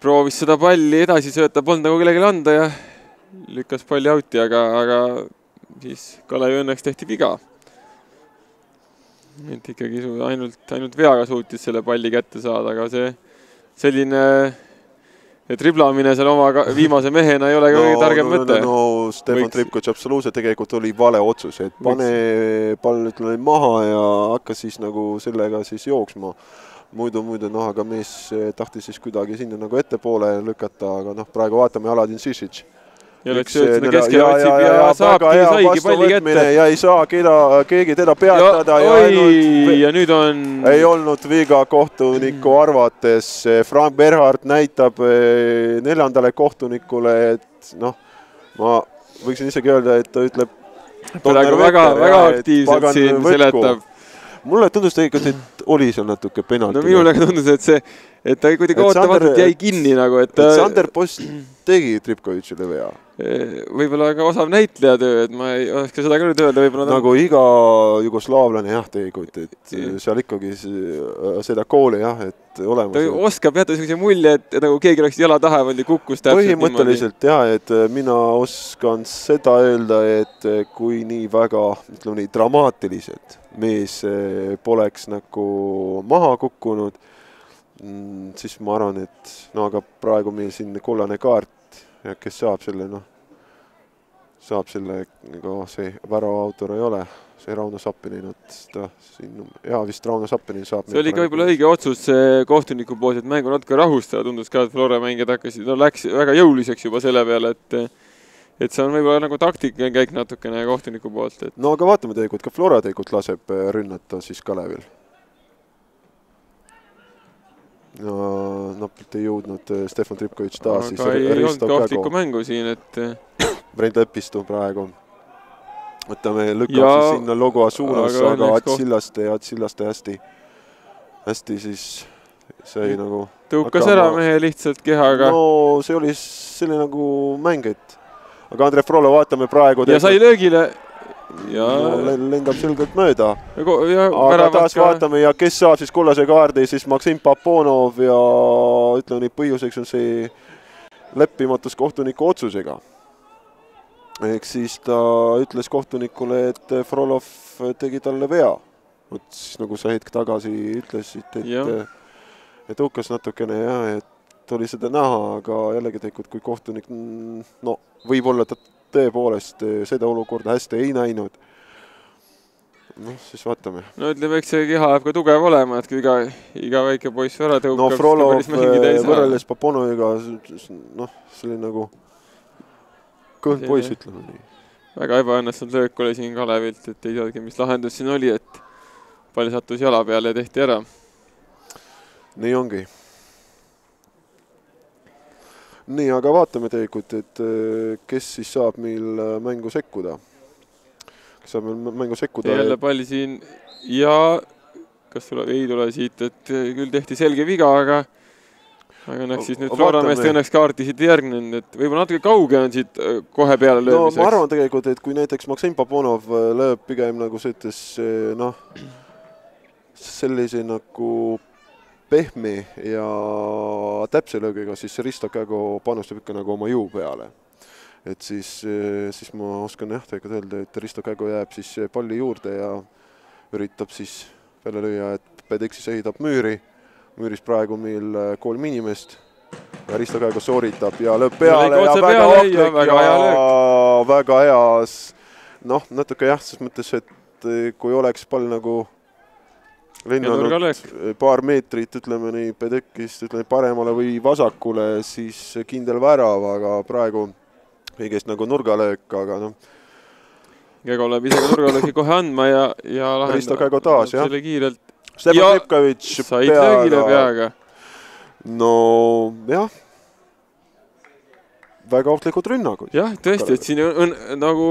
proovis seda palli edasi sööta, polnud nagu kellelegi anda ja lükkas palli out'i, aga, aga siis Kalevi õnneks tehti viga. et ikkagi ainult, ainult veaga suutis selle palli kätte saada, aga see selline triblamine seal oma viimase mehena ei ole ka kõige no, targem no, mõte. no, no Stefan Võiks... Tripkovitš absoluutselt tegelikult oli vale otsus, et pane pall ütleme maha ja hakka siis nagu sellega siis jooksma. Muidu, muidu noh, aga mees tahtis siis kuidagi sinna nagu ettepoole lükata, aga noh, praegu vaatame Aladin Sišic ja läks sinna keskele, otsib ja, ja, saabki, saigi palli kätte. ja ei saa keda, keegi teda peatada ja, ja nüüd on ei olnud viga kohtuniku arvates. Frank Berhard näitab eh, neljandale kohtunikule, et noh, ma võiksin isegi öelda, et ta ütleb praegu väga, väga aktiivselt siin seletab. Mulle tundus tegelikult, et oli seal natuke penalti. no minule ka tundus, et see, et ta kuidagi ootamatult jäi kinni nagu, et ta. Sander Post tegi Tripkovitšile vea võib-olla ka osav näitleja töö, et ma ei oska seda ka nüüd öelda, võib-olla ta... nagu iga jugoslaavlane jah, tegelikult, et ja. seal ikkagi seda kooli jah, et olemas. ta oskab jätta niisuguse mulje, et nagu keegi oleks jala taha pannud ja kukkus täpselt põhimõtteliselt jah, et mina oskan seda öelda, et kui nii väga, ütleme nii, dramaatiliselt mees poleks nagu maha kukkunud, siis ma arvan, et no aga praegu meil siin kollane kaart ja kes saab selle, noh, saab selle, ega see värava autor ei ole, see Rauno Sappinen, et ta siin, jaa, vist Rauno Sappinen saab. see oli ka võib-olla õige otsus kohtuniku poolt, et mängu natuke rahustada, tundus ka, et Flora mängijad hakkasid, no läks väga jõuliseks juba selle peale, et et see on võib-olla nagu taktikaline käik natukene kohtuniku poolt, et no aga vaatame tegelikult, ka Flora tegelikult laseb rünnata siis Kalevil no napilt ei jõudnud äh, Stefan Tripkovitš taas. aga ei olnud ohtlikku mängu siin, et äh, Brent Lepistu praegu. võtame, lükkab ja, siis sinna logo suunas, aga, aga Ats Sillaste ja Ats Sillaste hästi, hästi siis sai nagu tõukas hakkama. ära mehe lihtsalt kehaga. no see oli selline nagu mäng, et aga Andre Frollo, vaatame praegu. ja sai löögile ja lendab selgelt mööda. ja aga taas ka... vaatame ja kes saab siis kullase kaardi, siis Maksim Paponov ja ütleme nii, põhjuseks on see leppimatus kohtuniku otsusega. ehk siis ta ütles kohtunikule, et Frolov tegi talle vea. vot siis nagu sa hetk tagasi ütlesid, et, et hukkas natukene ja et oli seda näha, aga jällegi tegelikult, kui kohtunik, no võib-olla ta tõepoolest seda olukorda hästi ei näinud noh, siis vaatame. no ütleme, eks see keha peab ka tugev olema, et kui iga, iga väike poiss ära tõukab. no Frolov äh, võrreldes Paponoviga, noh, see oli nagu kõht poiss, ütleme nii. väga ebaõnnestunud löök oli siin Kalevilt, et ei teadagi, mis lahendus siin oli, et pall sattus jala peale ja tehti ära. nii ongi. Nii, aga vaatame tegelikult, et äh, kes siis saab meil äh, mängu sekkuda saab veel mängu sekkuda. jälle pall siin ja kas tuleb, ei tule siit, et küll tehti selge viga, aga aga õnneks siis nüüd Flora meest õnneks kaarti siit ei järgnenud, et võib-olla natuke kauge on siit äh, kohe peale löömiseks. no ma arvan tegelikult, et kui näiteks Maksim Paponov äh, lööb pigem nagu sa ütles, noh, sellise nagu pehme ja täpse löögiga, siis Risto Kägo panustab ikka nagu oma jõu peale. Et siis, eh, siis ma oskan jah, tegelikult öelda, et Risto Kägo jääb siis eh, palli juurde ja üritab siis peale lüüa, et Pedexis ehitab müüri, müüris praegu meil eh, kolm inimest Risto Kägo sooritab ja lööb peale ja, ja väga ohtlik ja väga hea, väga hea, noh, natuke jah, selles mõttes, et kui oleks pall nagu lennanud paar meetrit, ütleme nii, Pedekist, ütleme paremale või vasakule, siis kindel värav, aga praegu kõigest nagu nurgalöök, aga noh. Kego läheb ise ka nurgalööki kohe andma ja, ja lahendab. Kego taas, jah. selle kiirelt. Stefan Lipkovitš peaga. peaga. no jah. väga ohtlikud rünnakud. jah, tõesti, et siin on nagu,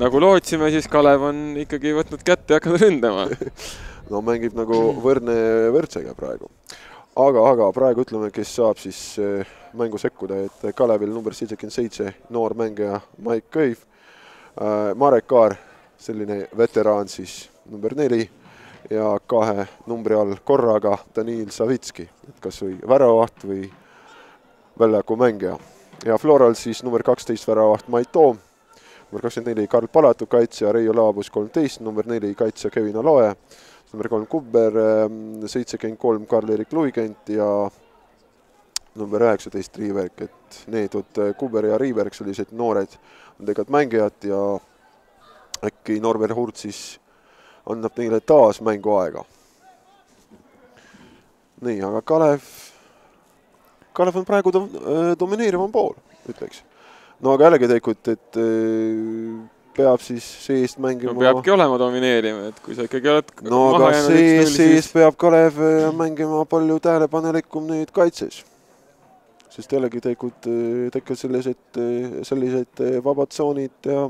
nagu lootsime, siis Kalev on ikkagi võtnud kätte ja hakanud ründama no mängib nagu võrdne võrdsega praegu. aga, aga praegu ütleme, kes saab siis äh, mängu sekkuda, et Kalevil number seitsekümmend seitse, noor mängija Mike Köiv, äh, Marek Kaar, selline veteraan siis number neli ja kahe numbri all korraga Danil Savitski, et kas või väravaht või väljaku mängija. ja Floral siis number kaksteist väravaht Mait Toom, number kakskümmend neli Karl Palatu, kaitsja Reijo Laabus kolmteist, number neli kaitsja Kevin Aloe, number kolm Kubber, ähm, seitsekümmend kolm Karl-Erik Luigent ja number üheksateist Riiberg, et needud Kuber ja Riiberg, sellised noored tegelikult mängijad ja äkki Norbert Hurt siis annab neile taas mänguaega. nii, aga Kalev, Kalev on praegu dom-, domineerivam pool, ütleks. no aga jällegi tegelikult, et peab siis seest mängima no peabki olema domineeriv, et kui sa ikkagi oled no aga sees, sees peab Kalev mängima palju tähelepanelikum nüüd kaitses sest jällegi tegelikult äh, tekivad sellised, äh, sellised äh, vabad tsoonid ja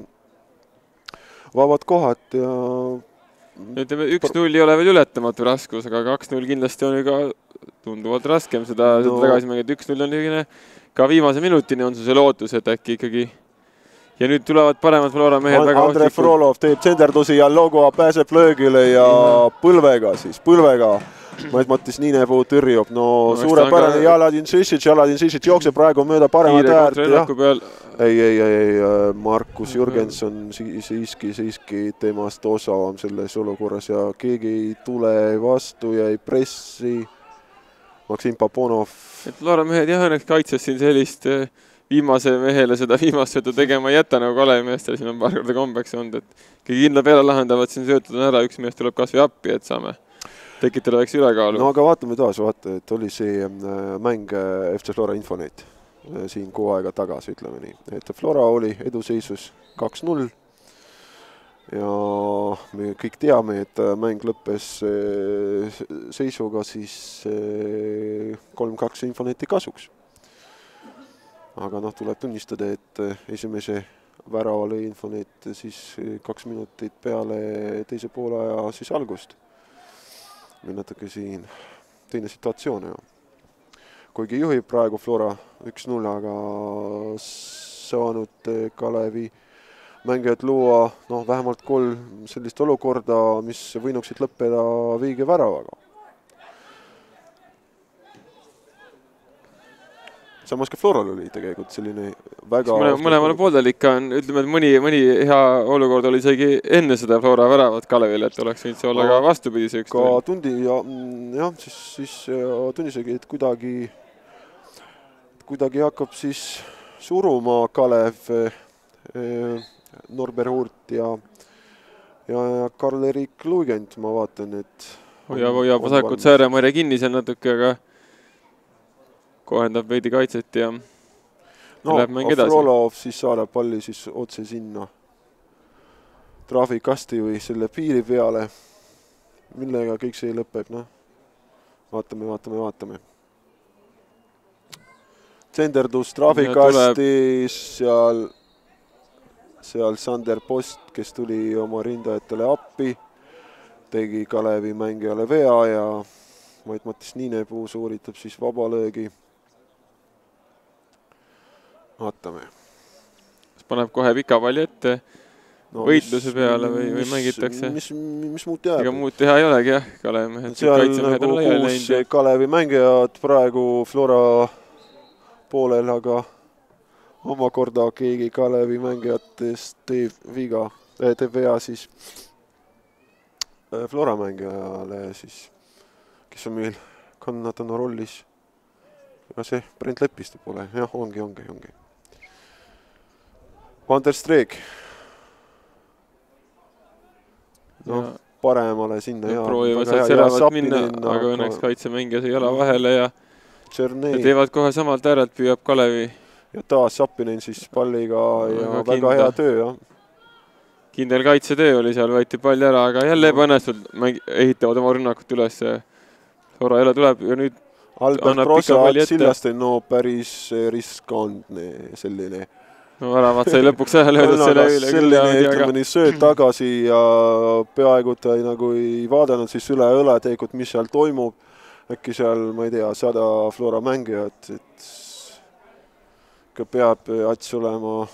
vabad kohad ja ütleme, üks-null ei ole veel ületamatu raskus, aga kaks-null kindlasti on ju ka tunduvalt raskem seda, seda no. tagasi mängida, üks-null on selline ka viimase minutini on sul see lootus, et äkki ikkagi ja nüüd tulevad paremad Flora mehed And, väga Andrei Frolov teeb tsenderdusi ja Logo pääseb löögile ja põlvega siis, põlvega Mats Niinepuu tõrjub, no, no suurepärane Jaladin Šišić, Jaladin Šišić jookseb praegu mööda paremat äärt, jah. ei, ei, ei, ei, äh, Markus Jürgenson siiski, siiski temast osavam selles olukorras ja keegi ei tule vastu ja ei pressi. Maksim Paponov. et Laara mehed jah, õnneks kaitses siin sellist äh, viimase mehele seda viimast söötu tegema ei jäta, nagu Kalevi meestel siin on paar korda kombeks olnud, et keegi kindla peale lahendavad siin söötud on ära, üks mees tuleb kas või appi, et saame tekitada väikse ülekaalu. no aga vaatame taas, vaata, et oli see äh, mäng äh, FC Flora Infonet äh, siin kuu aega tagasi, ütleme nii, et Flora oli eduseisus kaks-null ja me kõik teame, et mäng lõppes seisuga siis kolm-kaks Infoneti kasuks. Aga noh, tuleb tunnistada, et esimese värava lõi Infonet siis kaks minutit peale teise poolaja siis algust meil natuke siin teine situatsioon ju. kuigi juhib praegu Flora üks-null, aga saanud Kalevi mängijad luua noh, vähemalt kolm sellist olukorda, mis võinuksid lõppeda viige väravaga. Samas ka Floral oli tegelikult selline väga mõle, mõlemale poolele ikka on, ütleme, et mõni, mõni hea olukord oli isegi enne seda Flora väravat Kalevile, et oleks võinud see olla ka vastupidise üks. ka tundi ja mm, jah, siis, siis tundisegi, et kuidagi, kuidagi hakkab siis suruma Kalev eh, Norbert Hurt ja, ja, ja Karl-Erik Luigent, ma vaatan, et hoiab, hoiab vasakut Sääremäe kinni seal natuke, aga kohendab veidi kaitset ja no Afrolov siis saadab palli siis otse sinna trahvikasti või selle piiri peale, millega kõik see lõpeb, noh, vaatame, vaatame, vaatame. tsenderdus trahvikasti, seal, seal Sander Post, kes tuli oma rindajatele appi, tegi Kalevi mängijale vea ja Mait-Matis Niinepuu sooritab siis vabalöögi vaatame. kas paneb kohe pika palli ette no, võitluse mis, peale või, või mängitakse? mis, mis muud teha? ega muud teha ei olegi jah, Kalevi mehed. seal nagu kuus Kalevi mängijad praegu Flora poolel, aga omakorda keegi Kalevi mängijatest teeb viga, eh, teeb vea siis eh, Flora mängijale siis, kes on meil kannatanu rollis. ega see Brent Lepiste pole, jah, ongi, ongi, ongi Streek. noh, paremale sinna ja. proovivad sealt säravalt minna, aga õnneks kaitsemängija sai jala vahele ja ja teevad kohe samalt äärelt, püüab Kalevi. ja taas Sapinen siis palliga ja väga, väga hea töö, jah. kindel kaitsetöö oli seal, võeti pall ära, aga jälle ebaõnnestunud ehitavad oma rünnakut üles. Flora jälle tuleb ja nüüd Albert Prosa, Sillaste, no päris riskantne selline no väravat sai lõpuks ära löödud selle üle selline, ütleme nii, sööt tagasi ja peaaegu ta ei, nagu ei vaadanud siis üle õle tegelikult, mis seal toimub. äkki seal, ma ei tea, sada Flora mängijat, et ikka peab Ats olema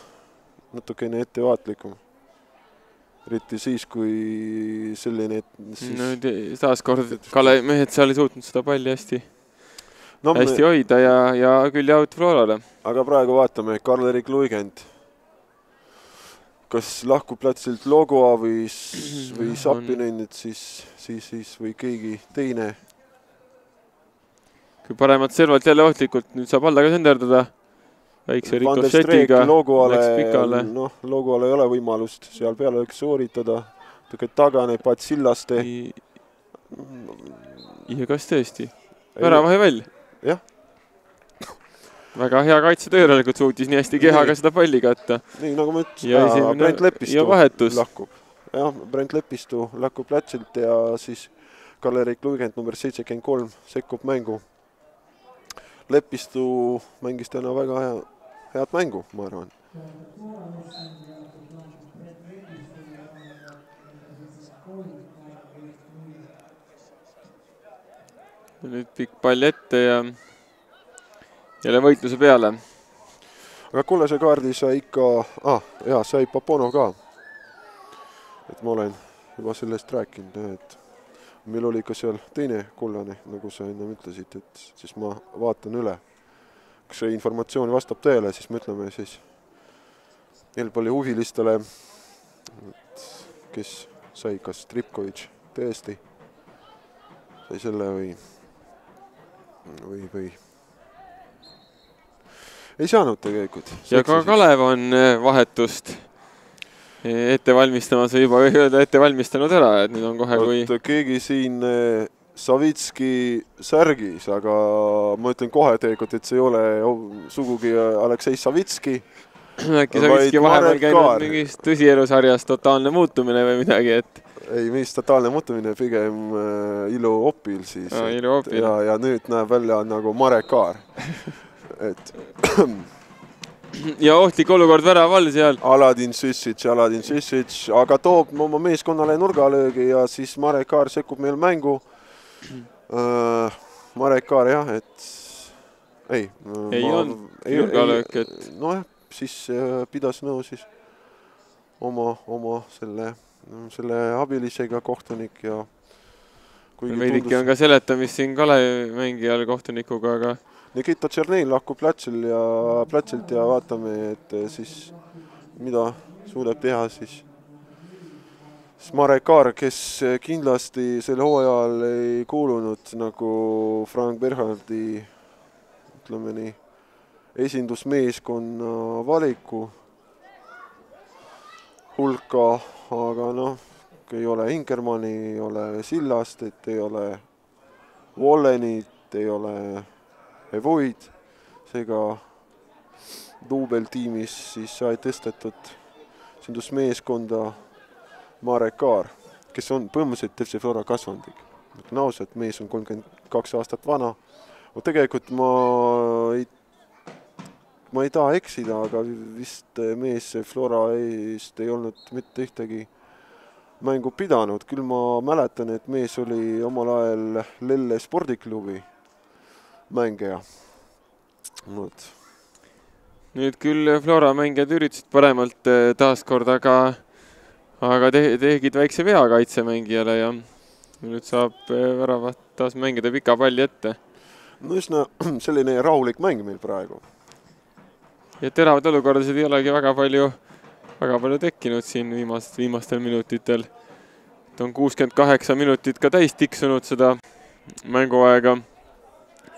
natukene ettevaatlikum. eriti siis, kui selline siis.... no taaskord Kalevi mehed seal ei suutnud seda palli hästi no, hästi me... hoida ja, ja küll jaolt Florale. aga praegu vaatame, Karl-Erik Luigend. kas lahkub platsilt Logoa või, või Sapinen, et siis, siis, siis või keegi teine. kui paremat servalt jälle ohtlikult, nüüd saab alla ka senderdada. väikse rikošetiga pikale. noh, Logoal ei ole võimalust seal peale sooritada. tegelikult taganeb Patsillaste. ja kas tõesti? värava jäi välja jah. väga hea kaitsetöö järelikult suutis nii hästi kehaga seda palli katta. nii nagu ma ütlesin, ja Brent Lepistu lahkub. jah, Brent Lepistu lahkub platsilt ja siis Kalle-Erik Luigent number seitsekümmend kolm sekkub mängu. Lepistu mängis täna väga hea, head mängu, ma arvan. Nüüd pikk pall ette ja jälle võitluse peale. aga kullase kaardi sai ikka ah,, jaa, sai Paponov ka. et ma olen juba sellest rääkinud, et meil oli ka seal teine kullane, nagu sa ennem ütlesid, et siis ma vaatan üle. kas see informatsioon vastab tõele, siis me ütleme siis jalgpallihuvilistele, et kes sai, kas Tripkovitš tõesti sai selle või või, või ei saanud tegelikult. ja ka Kalev on eh, vahetust ette valmistamas või juba öelda ette valmistanud ära, et nüüd on kohe, kui. keegi siin eh, Savitski särgis, aga ma ütlen kohe tegelikult, et see ei ole sugugi Aleksei Savitski. äkki Savitski vahepeal käinud mingis tõsielusarjas totaalne muutumine või midagi, et ei, meist totaalne muutumine, pigem äh, Ilu Opil siis. Ilu Opil. ja, ja nüüd näeb välja nagu Marek Kaar et ja ohtlik olukord värava all seal. Aladin Süssic, Aladin Süssic, aga toob oma meeskonnale nurgalöögi ja siis Marek Kaar sekkub meil mängu uh,. Marek Kaar jah, et ei. ei olnud nurgalöök, et. nojah, siis uh, pidas nõu siis oma, oma selle, selle abilisega kohtunik ja veidike on ka seletamist siin Kalevi mängijal kohtunikuga, aga Nikita Tšerneil lahkub platsil ja platsilt ja vaatame, et siis mida suudab teha siis siis Marek Kaar, kes kindlasti sel hooajal ei kuulunud nagu Frank Berhardi ütleme nii, esindusmeeskonna valiku hulka, aga noh, ei ole Ingermanni, ei ole Sillastet, ei ole Wallenit, ei ole Evoid, seega duubeltiimis siis sai tõstetud esindusmeeskonda Marek Kaar, kes on põhimõtteliselt FC Flora kasvandik. ütlen ausalt, mees on kolmkümmend kaks aastat vana. tegelikult ma ei, ma ei taha eksida, aga vist mees Flora eest ei olnud mitte ühtegi mängu pidanud, küll ma mäletan, et mees oli omal ajal Lelle spordiklubi mängija. vot. nüüd küll Flora mängijad üritasid paremalt eh, taaskord, aga aga te-, tegid väikse vea kaitsemängijale ja nüüd saab eh, väravat taas mängida pika palli ette. no üsna selline rahulik mäng meil praegu. Ja teravaid olukordasid ei olegi väga palju, väga palju tekkinud siin viimast, viimastel minutitel. et on kuuskümmend kaheksa minutit ka täis tiksunud seda mänguaega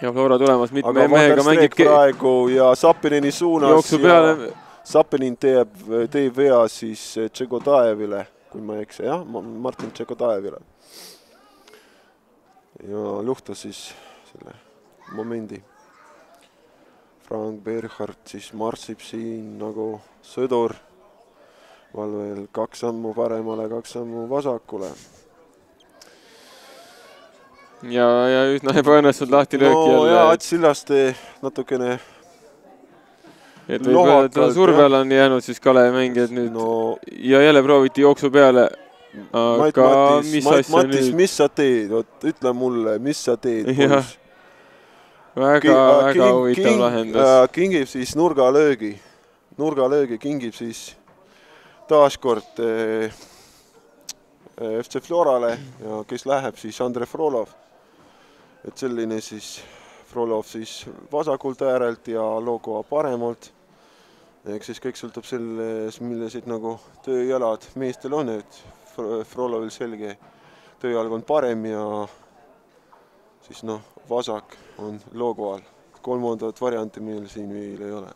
ja Flora tulemas mitme mehega mängib praegu ja Sapinini suunas jooksu peale Sapinin teeb, teeb vea siis Tšegodaevile, kui ma ei eksi, jah, Martin Tšegodaevile. ja luhtas siis selle momendi. Frank Berhard siis marssib siin nagu sõdur, valvel kaks sammu paremale, kaks sammu vasakule ja, ja üsna ebaõnnestunud lahtilöök no, jälle. jaa, Ats Sillaste natukene et võib-olla ta surve all on jäänud siis Kalevi mängijad nüüd no. ja jälle prooviti jooksu peale. aga Mait, mis Mait, asja Matis, nüüd? mis sa teed, vot ütle mulle, mis sa teed, poiss? Väga, väga huvitav king, lahendus äh,. kingib siis nurgalöögi, nurgalöögi kingib siis taaskord äh, äh FC Florale ja kes läheb siis Andrei Frolov. et selline siis Frolov siis vasakult äärelt ja logo paremalt eks siis kõik sõltub selles, millised nagu tööjalad meestel on, et Frolovil selge tööjalg on parem ja siis noh, vasak on logo all. kolmandat varianti meil siin veel ei ole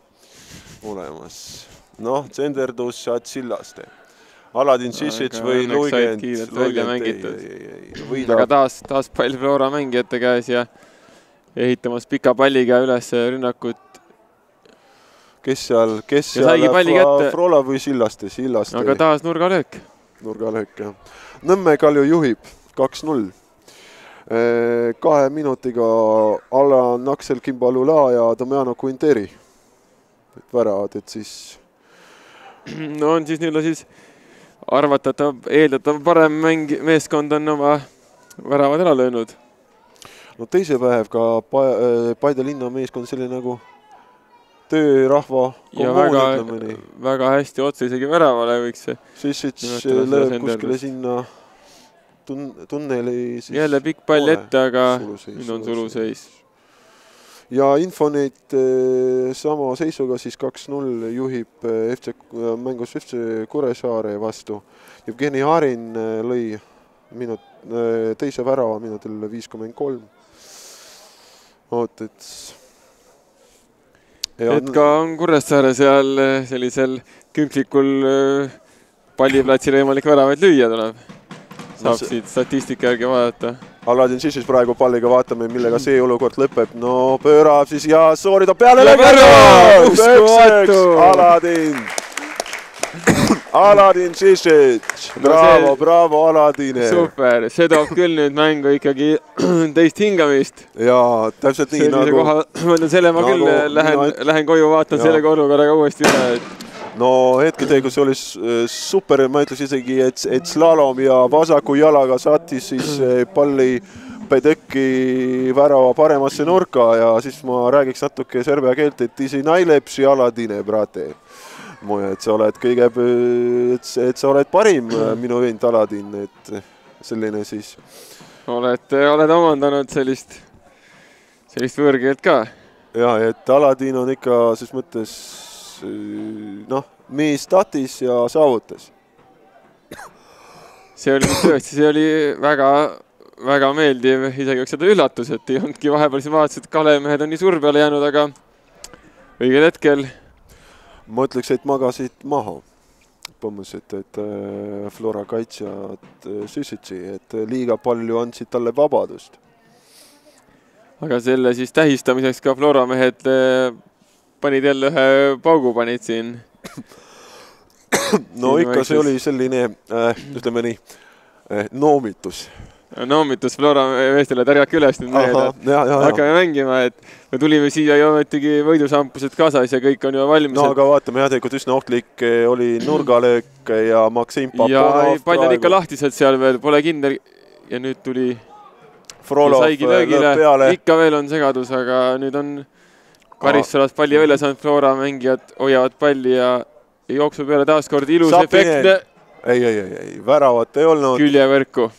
olemas. noh, tsenderdus Atsillaste. Aladin Šišić või Luigent. välja mängitud. aga taas, taas pall Flora mängijate käes ja ehitamas pika palliga üles rünnakut kes seal, kes ja seal, Fra, Frola või Sillaste, Sillaste. aga taas nurgalöök. nurgalöök, jah. Nõmme Kalju juhib kaks-null. Kahe minutiga Alan Aksel Kimbalula ja Damiano Quinteri väravad, et siis. no on siis nii-öelda siis arvatatav, eeldatav parem mäng, meeskond on oma väravad ära löönud. no teise päev ka Paide linna meeskond selline nagu töörahva ja väga, väga hästi otse isegi väravale võiks see. Sissits lööb kuskile sinna tun-, tunneli. jälle pikk pall ette, aga nüüd on suluseis. ja Infonet eh, sama seisuga siis kaks-null juhib eh, FC, mängus FC Kuressaare vastu. Jevgeni Harin eh, lõi minut, teise värava minutil viiskümmend kolm. vot, et et ka on Kuressaare seal eh, sellisel künklikul eh, palliplatsil võimalik väravaid lüüa tuleb. Siit statistika järgi vaadata. Aladin Šišis praegu palliga, vaatame, millega see olukord lõpeb. no pöörab siis ja sooritab peale. Aladin Aladin Šišić, bravo no, bravo Aladine. super, see toob küll nüüd mängu ikkagi teist hingamist. jaa, täpselt nii nagu. koha, ma ütlen selle ma nagu, küll lähen, lähen koju, vaatan ja. selle olukorraga uuesti üle, et no hetketegus oli äh, super, ma ütleks isegi, et, et slalom ja vasaku jalaga sattis siis äh, palli Pedeki värava paremasse nurka ja siis ma räägiks natuke serbia keelt, et isi najlepši Aladine, brate et sa oled kõige, et, et sa oled parim, minu vend Aladin, et selline siis. oled, oled omandanud sellist, sellist võõrkeelt ka? ja, et Aladin on ikka ses mõttes noh, mees tahtis ja saavutas. see oli tõesti, see oli väga, väga meeldiv, isegi võiks öelda üllatus, et ei olnudki vahepeal siin vaatasid, et Kalevi mehed on nii surve peale jäänud, aga õigel hetkel. ma ütleks, et magasid maha põhimõtteliselt, et äh, Flora kaitsjad äh, süstitsi, et liiga palju andsid talle vabadust. aga selle siis tähistamiseks ka Flora mehed äh, panid jälle ühe paugu, panid siin no siin ikka see oli selline äh,, ütleme nii äh,, noomitus noomitus Flora meestele, et ärgake üles nüüd mehed, hakkame mängima, et me tulime siia ju ometigi võidusampused kaasas ja kõik on ju valmis. no aga vaatame jah, tegelikult üsna ohtlik eh, oli nurgalöök ja Maksim Paponov. ja pall on ikka lahtised seal veel, pole kindel ja nüüd tuli. saigi eh, löögile, ikka veel on segadus, aga nüüd on Karissalas palli välja saanud, Flora mängijad hoiavad palli ja jooksu peale taaskord ilus efektne. ei, ei, ei, ei, väravat ei olnud. küljevõrku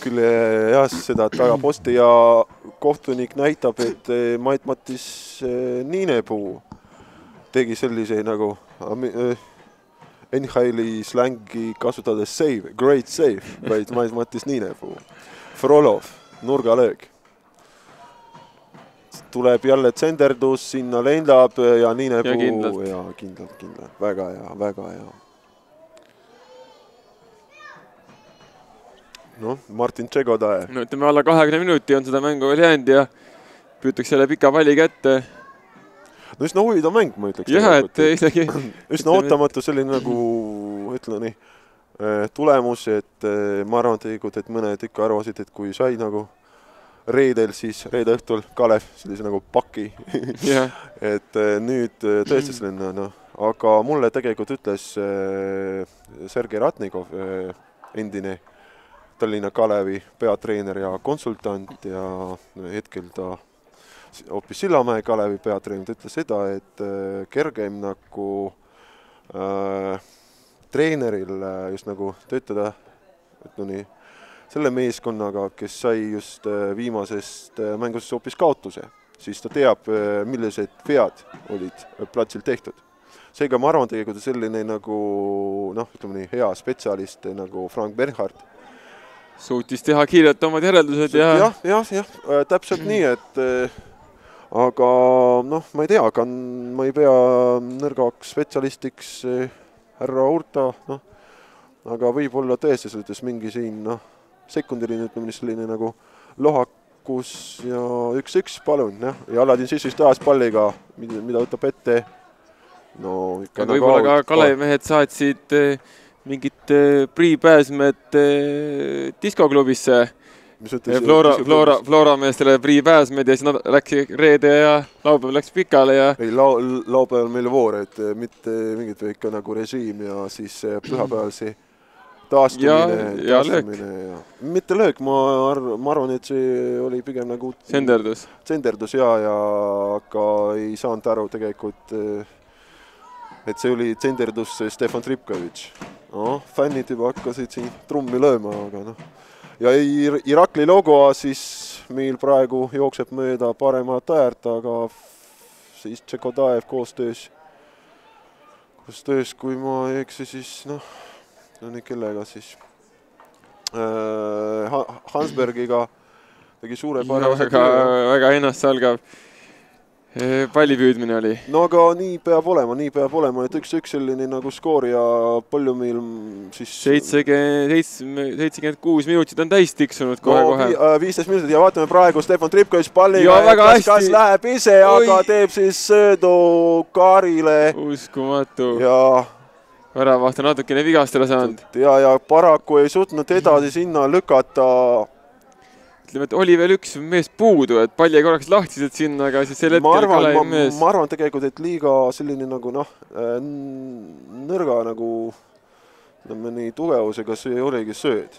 küll jah, seda tagaposti ja kohtunik näitab, et eh, Mait-Matis eh, Niinepuu tegi sellise nagu eh, NHL-i slängi kasutades save, great save, vaid Mait-Matis Niinepuu. Frolov, nurgalöök. Tuleb jälle tsenderdus, sinna lendab ja Niinepuu ja kindlalt, ja kindlalt, kindlalt, väga hea, väga hea noh, Martin Tšegodaev. no ütleme, alla kahekümne minuti on seda mängu veel jäänud ja püütakse selle pika palli kätte. no üsna huvitav mäng, ma ütleks. jah, et isegi. üsna ootamatu selline nagu, ütleme nii, eh, tulemus, et eh, ma arvan tegelikult, et mõned ikka arvasid, et kui sai nagu reedel, siis reede õhtul Kalev sellise nagu paki yeah. et eh, nüüd tõesti selline noh, aga mulle tegelikult ütles Sergei Ratnikov, endine Tallinna Kalevi peatreener ja konsultant ja hetkel ta hoopis Sillamäe Kalevi peatreener, ta ütles seda, et äh, kergem nagu äh, treeneril äh, just nagu töötada, ütleme nii, selle meeskonnaga, kes sai just äh, viimasest äh, mängust hoopis kaotuse, siis ta teab, millised vead olid platsil tehtud. seega ma arvan tegelikult selline nagu noh, ütleme nii, hea spetsialist nagu Frank Bernhard suutis teha kiirelt omad järeldused ja jah, jah, jah, äh, täpselt nii, et äh, aga noh, ma ei tea, aga ma ei pea nõrgaks spetsialistiks äh, härra Urta, noh, aga võib-olla tõesti selles mõttes mingi siin noh, sekundiline, ütleme selline nagu lohakus ja üks-üks, palun, jah, ja Aladin sissis taas palliga, mida, võtab ette. no ikka nagu võib-olla ka Kalevi mehed saatsid äh, mingit äh, pre-pääsmet äh, diskoklubisse. Flora, Flora, Flora meestele pre-pääsmed ja siis nad läks reede ja laupäev läks pikale ja. ei, lau-, laupäeval meil voor, et mitte mingit ikka nagu režiim ja siis pühapäeval see taastumine, taastumine ja mitte löök, ma arv-, ma arvan, et see oli pigem nagu senderdus, senderdus ja, ja aga ei saanud aru tegelikult, et see oli senderdus Stefan Tripkovitš. Noh, fännid juba hakkasid siin trummi lööma, aga noh. ja Ir Irakli logo siis meil praegu jookseb mööda paremat äärt, aga siis Tšekodaev koostöös, koostöös, kui ma ei eksi, siis noh, no nii kellega siis äh,, Hansbergiga tegi suurepärase väga, väga ennastsalgav palli püüdmine oli? no aga nii peab olema, nii peab olema, et üks-üks selline nagu skoor ja palju meil siis seitsekümmend, seitsekümmend kuus minutit on täis tiksunud kohe-kohe no,. Äh, viisteist minutit ja vaatame praegu Stefan Tripkovitš palliga, kas, kas läheb ise, aga teeb siis söödu Kaarile. uskumatu. ja väravaht on natukene vigastada saanud. ja, ja paraku ei suutnud edasi sinna lükata ütleme, et oli veel üks mees puudu, et pall jäi korraks lahtiselt sinna, aga siis sel hetkel Kalevi mees. ma arvan tegelikult, et liiga selline nagu noh, äh, nõrga nagu ütleme nii tugevusega see oligi sööd.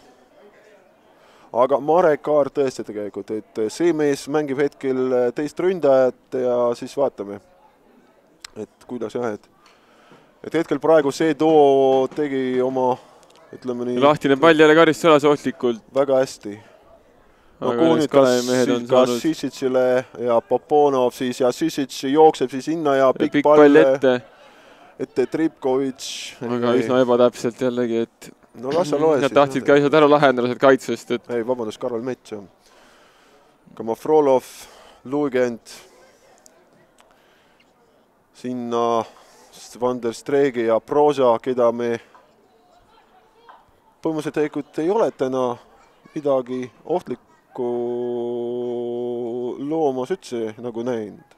aga Marek Kaar tõesti tegelikult, et see mees mängib hetkel teist ründajat ja siis vaatame, et kuidas jah, et et hetkel praegu see too tegi oma, ütleme nii. lahtine pall jälle karistusalas ohtlikult. väga hästi. no kuhu nüüd, kas, kas Sissitsile ja Poponov siis ja Sissits jookseb siis sinna ja pikk, pikk pall, pall ette, ette Tripkovitš. aga üsna ebatäpselt jällegi, et no las sa loe. Nad tahtsid ka asjad ära lahendada sealt kaitsest, et. ei, vabandust, Karol Mets, jah. Kamafrolov, Luigend, sinna Van der Streegi ja Proza, keda me põhimõtteliselt tegelikult ei ole täna midagi ohtlikku loomas üldse nagu näinud.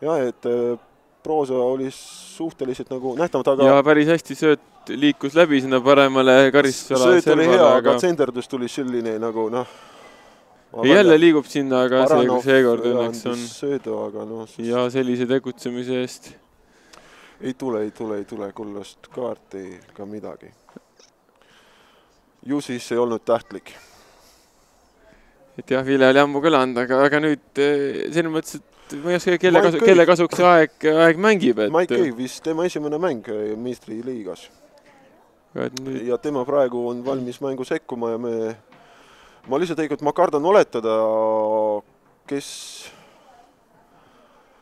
jah, et äh, proosa oli suhteliselt nagu nähtamatu, aga ja päris hästi sööt liikus läbi sinna paremale karistusala sööt oli hea, aga tsenderdus tuli selline nagu noh, jälle liigub sinna, aga see, seekord õnneks on söödu, aga noh siis... ja sellise tegutsemise eest ei tule, ei tule, ei tule kullast kaarti ega midagi. ju siis ei olnud tähtlik. et jah, Vile oli ammu kõlanud, aga, aga nüüd eh, selles mõttes, et ma ei oska, kelle kasu, kelle kasuks see aeg, aeg mängib, et Mike Cave vist tema esimene mäng eh, meistriliigas. Nüüd... ja tema praegu on valmis mängu sekkuma ja me, ma lihtsalt tegelikult, ma kardan oletada, kes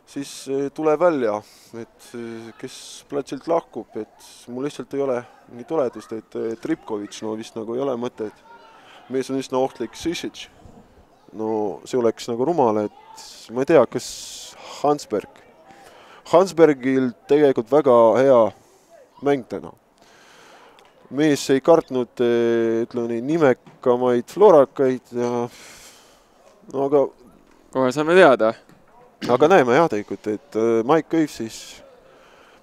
siis eh, tuleb välja, et eh, kes platsilt lahkub, et mul lihtsalt ei ole mingit oletust, et Tripkovitš, no vist nagu ei ole mõtet. mees on üsna ohtlik, Sisic, no see oleks nagu rumal, et ma ei tea, kas Hansberg, Hansbergil tegelikult väga hea mäng täna. mees ei kartnud, eh, ütleme nii, nimekamaid florakaid ja no aga kohe saame teada aga näeme jah, tegelikult, et äh, Mike Kõiv siis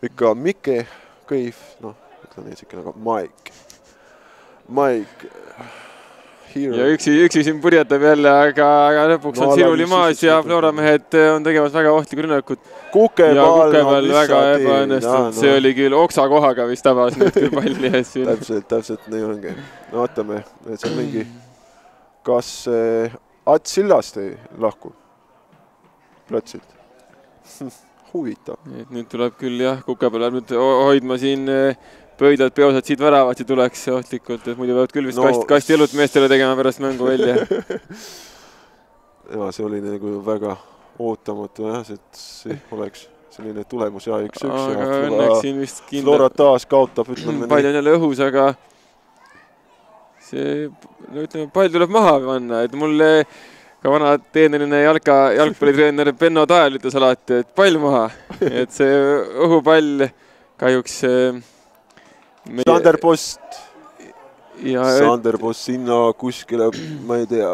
ikka Mikke Kõiv, noh, ütleme niisugune nagu Mike, Mike. Hero. ja üksi, üksi siin purjetab jälle, aga, aga lõpuks no, on siruli maas ja Flora mehed äh, on tegemas väga ohtlikku rünnakut. kukepall no, väga ebaõnnestunud no., see oli küll oksa kohaga vist tabas nüüd küll palli ees täpselt, täpselt nii ongi. no vaatame, et on mingi, kas äh, Ats Sillaste lahkub platsilt huvitav. et nüüd tuleb küll jah, kuke peal peab nüüd hoidma siin eh, pöidlad peos, et siit väravat ei tuleks ohtlikult, et muidu peavad küll vist no, kast, kasti õlut meestele tegema pärast mängu välja ja see oli nagu väga ootamatu jah, et see oleks selline tulemus ja üks-üks. aga õnneks siin vist kindlalt. Flora taas kaotab, ütleme nii. pall on jälle õhus, aga see, no ütleme, pall tuleb maha panna, et mulle ka vana teeneline jalka, jalgpallitreener Benno Tael ütles alati, et pall maha, et see õhupall kahjuks meie.... Sander Post. Sander Post sinna kuskile, ma ei tea,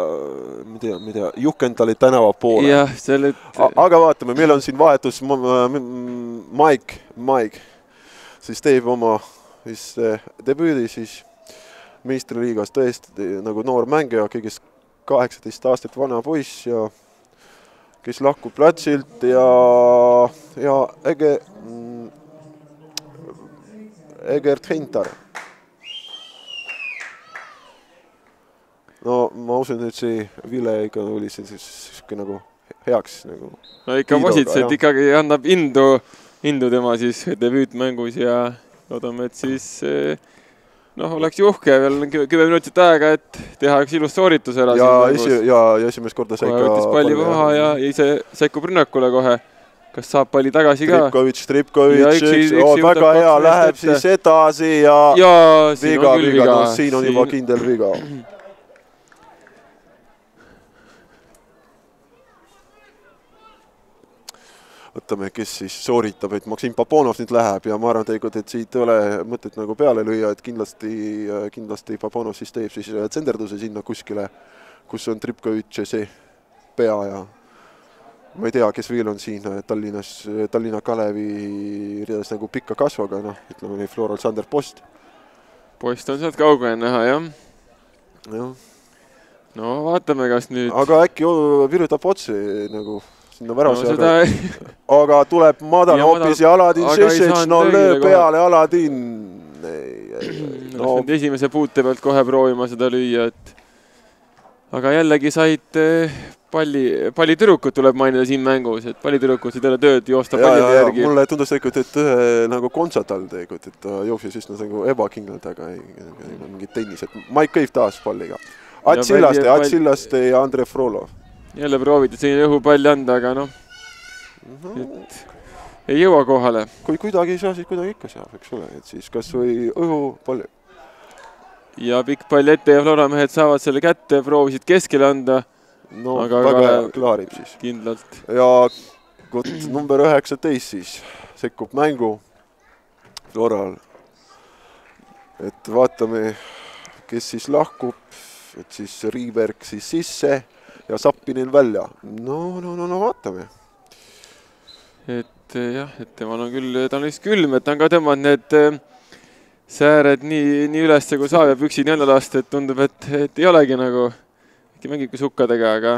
ma ei tea, ma ei tea, Juhkendali tänava poole. jah, selle. aga vaatame, meil on siin vahetus Mike, Mike, siis teeb oma siis debüüdi siis meistriliigas tõesti nagu noor mängija, kõigest kaheksateist aastat vana poiss ja kes lahkub platsilt ja, ja Ege mm,, Egert Heintar. no ma usun, et see Vile ikka oli sihuke nagu heaks nagu. no ikka Vasitset ikkagi annab indu, indu tema siis debüütmängus ja loodame, et siis eh, noh, oleks ju uhke veel kümme minutit aega, et teha üks ilus sooritus ära. ja esi-, ja, ja esimest korda sai ka võttis palli maha ja, ja ise sekkub rünnakule kohe. kas saab palli tagasi ka? Tripkovitš, Tripkovitš, väga hea, läheb siis edasi ja, ja viga, viga, no siin on juba kindel viga võtame, kes siis sooritab, et Maksim Paponov nüüd läheb ja ma arvan tegelikult, et siit ei ole mõtet nagu peale lüüa, et kindlasti, kindlasti Paponov siis teeb siis tsenderduse sinna kuskile, kus on Tripkovitš see pea ja ma ei tea, kes veel on siin Tallinnas, Tallinna Kalevi ridas nagu pika kasvaga, noh, ütleme nii, Floral Sander Post. Post on sealt kaugel näha, jah. jah. no vaatame, kas nüüd aga äkki virutab otse nagu sinna väravasse no, seda... aga tuleb madal ja hoopis ja Aladin Šešetš, no löö peale Aladin. No. nüüd esimese puute pealt kohe proovima seda lüüa, et aga jällegi said eh, palli, pallitüdrukut tuleb mainida siin mängus, et pallitüdrukud ei tee tööd joosta pallide järgi. mulle tundus tegelikult, et ühe nagu kontsert all tegelikult, et ta jooksis üsna nagu ebakindlalt, aga ei, mingid tennised. Mike Cave taas palliga. Ats Sillaste, Ats Sillaste ja Andre Frolov. Jälle prooviti selline õhupalli anda, aga noh, no, ei jõua kohale. kui kuidagi ei saa, siis kuidagi ikka saab, eks ole, et siis kas või õhupalli. ja pikk pall ette ja Flora mehed saavad selle kätte, proovisid keskele anda no Aga väga hea, klaarib siis. kindlalt. ja vot number üheksateist siis sekkub mängu Floral. et vaatame, kes siis lahkub, et siis Riiberg siis sisse ja Zappinin välja. no, no, no, no vaatame. et eh, jah, et temal on küll, ta on vist külm, et ta on ka tõmmanud need eh, sääred nii, nii ülesse kui saab ja püksid alla lasta, et tundub, et, et ei olegi nagu, äkki mängibki sukkadega, aga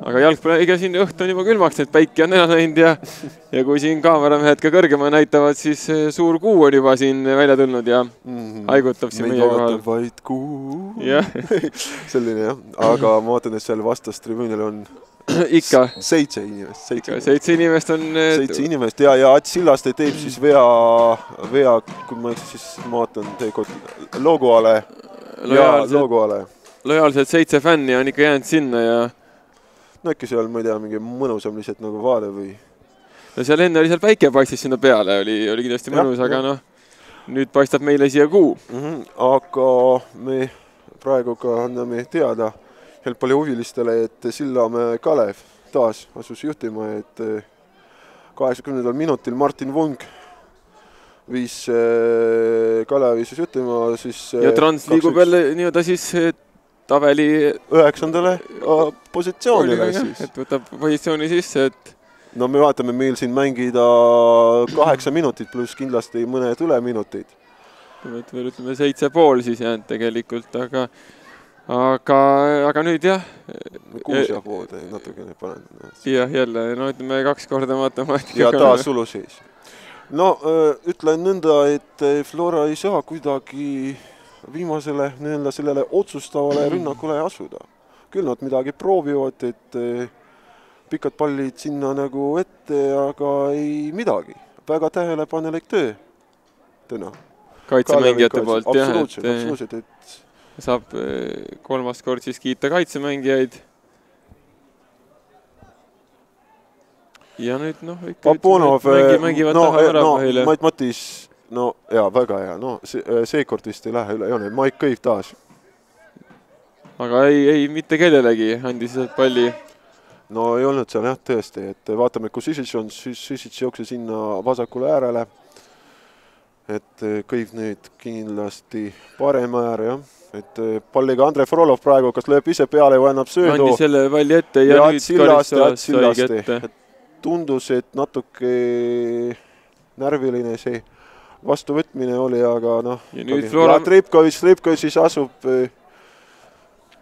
aga jalgpall, ega siin õhtu on juba külmaks, need päike on ära läinud ja ja kui siin kaameramehed ka kõrgema näitavad, siis eh, suur kuu on juba siin välja tulnud ja mm. haigutab siin meie kohal. vaid kuu. selline jah, aga ma vaatan, et seal vastas tribüünil on ikka, seitse inimest, seitse ikka seitse inimest on eh, seitse inimest ja, ja Ats Sillaste teeb siis vea, vea, kui ma ei eksi, siis ma vaatan teekord logoale ja lojaalsed, logoale. lojaalsed seitse fänni on ikka jäänud sinna ja no äkki seal, ma ei tea, mingi mõnusam lihtsalt nagu vaade või no seal enne oli seal päike paistis sinna peale, oli, oli kindlasti mõnus, aga noh, nüüd paistab meile siia kuu. mm. -hmm. aga me praegu ka anname teada jalgpallihuvilistele, et Sillamäe Kalev taas asus juhtima, et eh, kaheksakümnendal minutil Martin Vung viis eh, Kalevi siis juhtima, siis eh, ja Trans liigub jälle nii-öelda siis tabeli üheksandale positsioonile siis. et võtab positsiooni sisse, et no me vaatame, meil siin mängida kaheksa minutit pluss kindlasti mõned üleminutid. veel ütleme seitse pool siis jäänud tegelikult, aga aga, aga nüüd jah, kuus ja pool natukene panen. jah, jälle no ütleme kaks korda matemaatika. ja taas suluseis. no öö, ütlen nõnda, et eh, Flora ei saa kuidagi viimasele nii-öelda sellele otsustavale rünnakule asuda. küll nad midagi proovivad, et eh, pikad pallid sinna nagu ette, aga ei midagi. väga tähelepanelik töö täna. kaitsemängijate poolt jah, et absoluutselt, et saab eh, kolmas kord siis kiita kaitsemängijaid. ja nüüd noh, ikka Papunov, mängi, mängivad no, taha ära no põhile. Mait Matis, no jaa, väga hea, no see, seekord vist ei lähe üle joone, Mike Cave taas. aga ei, ei mitte kellelegi, andis palli. no ei olnud seal jah, tõesti, et vaatame, kus Sisic on, siis Sisic jooksis sinna vasakule äärele. et Cave nüüd kindlasti parem äär jah, et palliga Andrei Frolov praegu kas lööb ise peale või annab söödu. andis selle palli ette ja, Ja nüüd sai Sillaste. kätte. tundus, et natuke närviline see vastuvõtmine oli, aga noh. Flora- Tripkovitš, Tripkovitš siis asub. eh,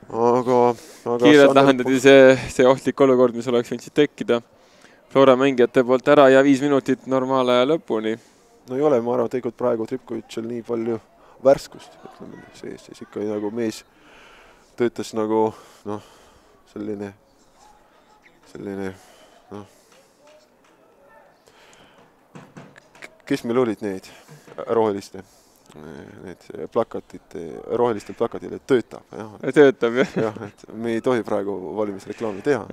aga, aga. kiirelt lahendati see, see ohtlik olukord, mis oleks võinud siit tekkida. Flora mängijate poolt ära ja viis minutit normaalaja lõpuni. no ei ole, ma arvan, tegelikult praegu Tripkovitšil nii palju värskust, ütleme sees, siis ikka nagu mees töötas nagu noh, selline, selline noh. Kes meil olid need roheliste, need plakatid, rohelistel plakatil, et töötab, jah. töötab jah. jah, et me ei tohi praegu valimisreklaami teha.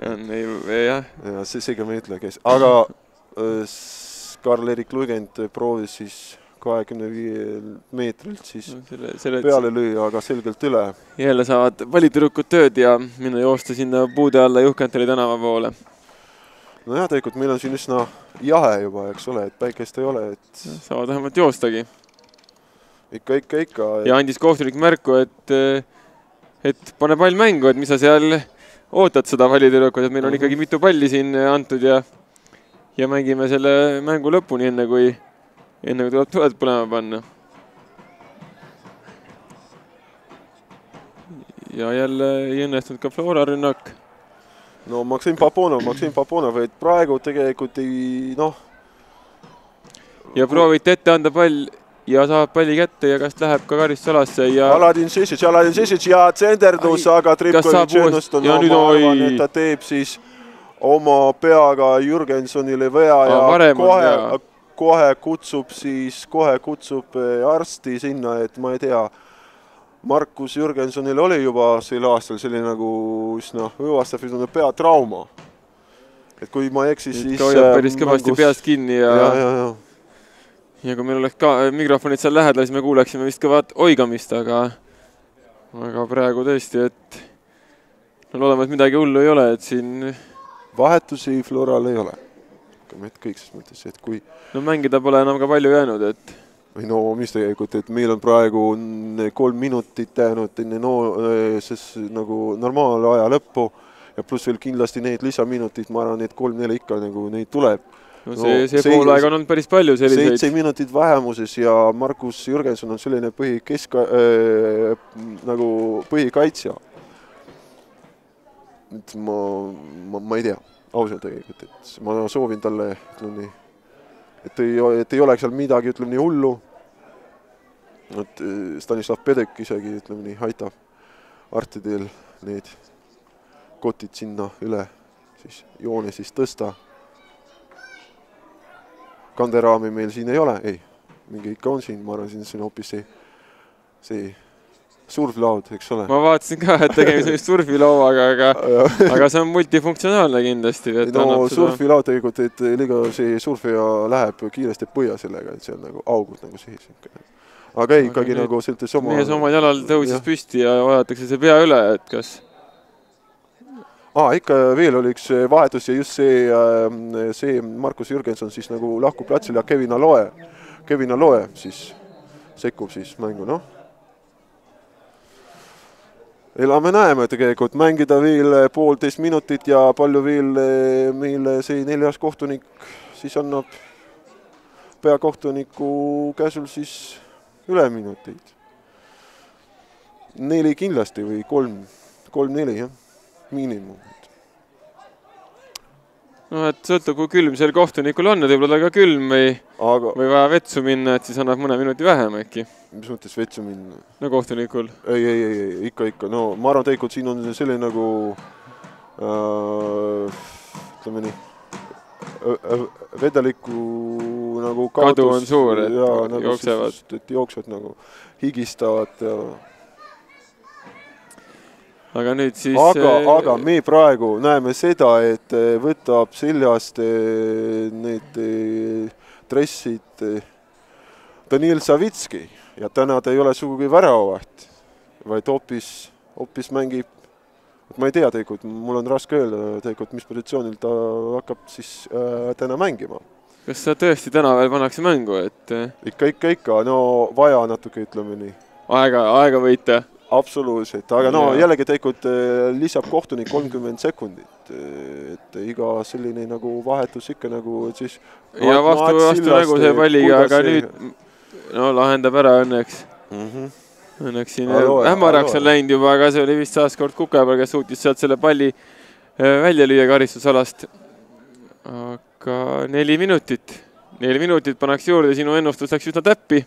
jah. ja see, seega me ei ütle, kes, aga äh, Karl-Erik Luigend proovis siis kahekümne viiel meetrilt siis selle, selle peale lüüa, aga selgelt üle. jälle saavad pallitüdrukud tööd ja minna joosta sinna puude alla Juhkantali tänava poole. Nojah, tegelikult meil on siin üsna jahe juba, eks ole, et päikest ei ole, et saavad vähemalt joostagi. ikka, ikka, ikka. ja andis kohtunik märku, et, et pane pall mängu, et mis sa seal ootad seda pallitüdrukut, et meil on Mhm. ikkagi mitu palli siin antud ja ja mängime selle mängu lõpuni, enne kui, enne kui tuleb tuled põlema panna. ja jälle ei õnnestunud ka Flora rünnak no Maksim Paponov, Maksim Paponov, et praegu tegelikult ei noh, ja prooviti ette anda pall ja saab palli kätte ja kas läheb ka karistusalasse ja Aladin Sisic, Aladin Sisic ja tsenderdus, aga Tripkovitš õnnestub, ja nüüd oi. ta teeb siis oma peaga Jürgensonile vea ja kohe kohe kutsub siis, kohe kutsub eh, arsti sinna, et ma ei tea, Markus Jürgensonil oli juba sel aastal selline nagu üsna õõvastav peatrauma. et kui ma ei eksi, siis hoiab äh, päris kõvasti mängus- peast kinni ja, ja, ja, ja ja kui meil oleks ka mikrofonid seal lähedal, siis me kuuleksime vist kõvat oigamist, aga aga praegu tõesti, et no loodame, et midagi hullu ei ole, et siin vahetusi Floral ei ole. kõik ses mõttes, et kui no mängida pole enam ka palju jäänud, et ei no mis tegelikult, et meil on praegu kolm minutit jäänud enne no siis nagu normaalaja lõppu ja pluss veel kindlasti need lisaminutid, ma arvan, et kolm-neli ikka nagu neid tuleb. no No see, see see- poolaeg on olnud päris palju seitse selliseid, minutit vähemuses ja Markus Jürgenson on selline põhi kesk- äh,, nagu põhikaitsja. et ma, ma, ma ei tea, ausalt tegelikult, et ma soovin talle, ütleme nii, et ei, et ei oleks seal midagi, ütleme nii hullu. et eh, Stanislav Pedek isegi ütleme nii aitab arstidel need kotid sinna üle siis joone siis tõsta. Kanderaami meil siin ei ole, ei, mingi ikka on siin, ma arvan, siin on hoopis see, see survlaud, eks ole. ma vaatasin ka, et tegemist on vist surfilauaga, aga aga see on multifunktsionaalne kindlasti, no surfilaud tegelikult, et liiga see surfija läheb kiiresti põhja sellega, et see on nagu augud nagu sees. aga ei, ikkagi nagu selline oma. mees omal jalal tõusis Jah. püsti ja vaadatakse see pea üle, et kas aa, ikka veel oli üks vahetus ja just see, see Markus Jürgenson siis nagu lahkub platsile ja Kevin Aloe, Kevin Aloe siis sekkub siis mängu, noh. Elame-näeme tegelikult, mängida veel poolteist minutit ja palju veel eh, meile see neljas kohtunik siis annab peakohtuniku käsul siis üleminuteid. neli kindlasti või kolm, kolm-neli jah, miinimum. Noh, et sõltub, kui külm sel kohtunikul on, et võib-olla ka külm või aga või vaja vetsu minna, et siis annab mõne minuti vähem äkki, mis mõttes vetsu minna? no kohtunikul. ei, ei, ei, ei ikka, ikka, no ma arvan, tegelikult siin on selline nagu äh, ütleme nii, vedeliku nagu Kadu on suur, et jaa, nagu jooksevad. et jooksevad nagu, higistavad ja aga nüüd siis aga, eh, aga me praegu näeme seda, et eh, võtab seljast eh, need dressid Daniil Savitski ja täna ta ei ole sugugi väravavaht, vaid hoopis, hoopis mängib, ma ei tea tegelikult, mul on raske öelda tegelikult, mis positsioonil ta hakkab siis äh, täna mängima. kas ta tõesti täna veel pannakse mängu, et ikka, ikka, ikka, no vaja natuke, ütleme nii aega, aega võita? absoluutselt, aga no Jaa. jällegi tegelikult eh, lisab kohtunik kolmkümmend sekundit, et iga selline nagu vahetus ikka nagu, siis ja vastu, vastu nägu see palliga, aga nüüd no lahendab ära õnneks. mm. -hmm. Õnneks siin hämaraks on läinud juba, aga see oli vist taaskord Kukepäev, kes suutis sealt selle palli eh, välja lüüa karistusalast. aga neli minutit, neli minutit pannakse juurde, sinu ennustus läks üsna täppi.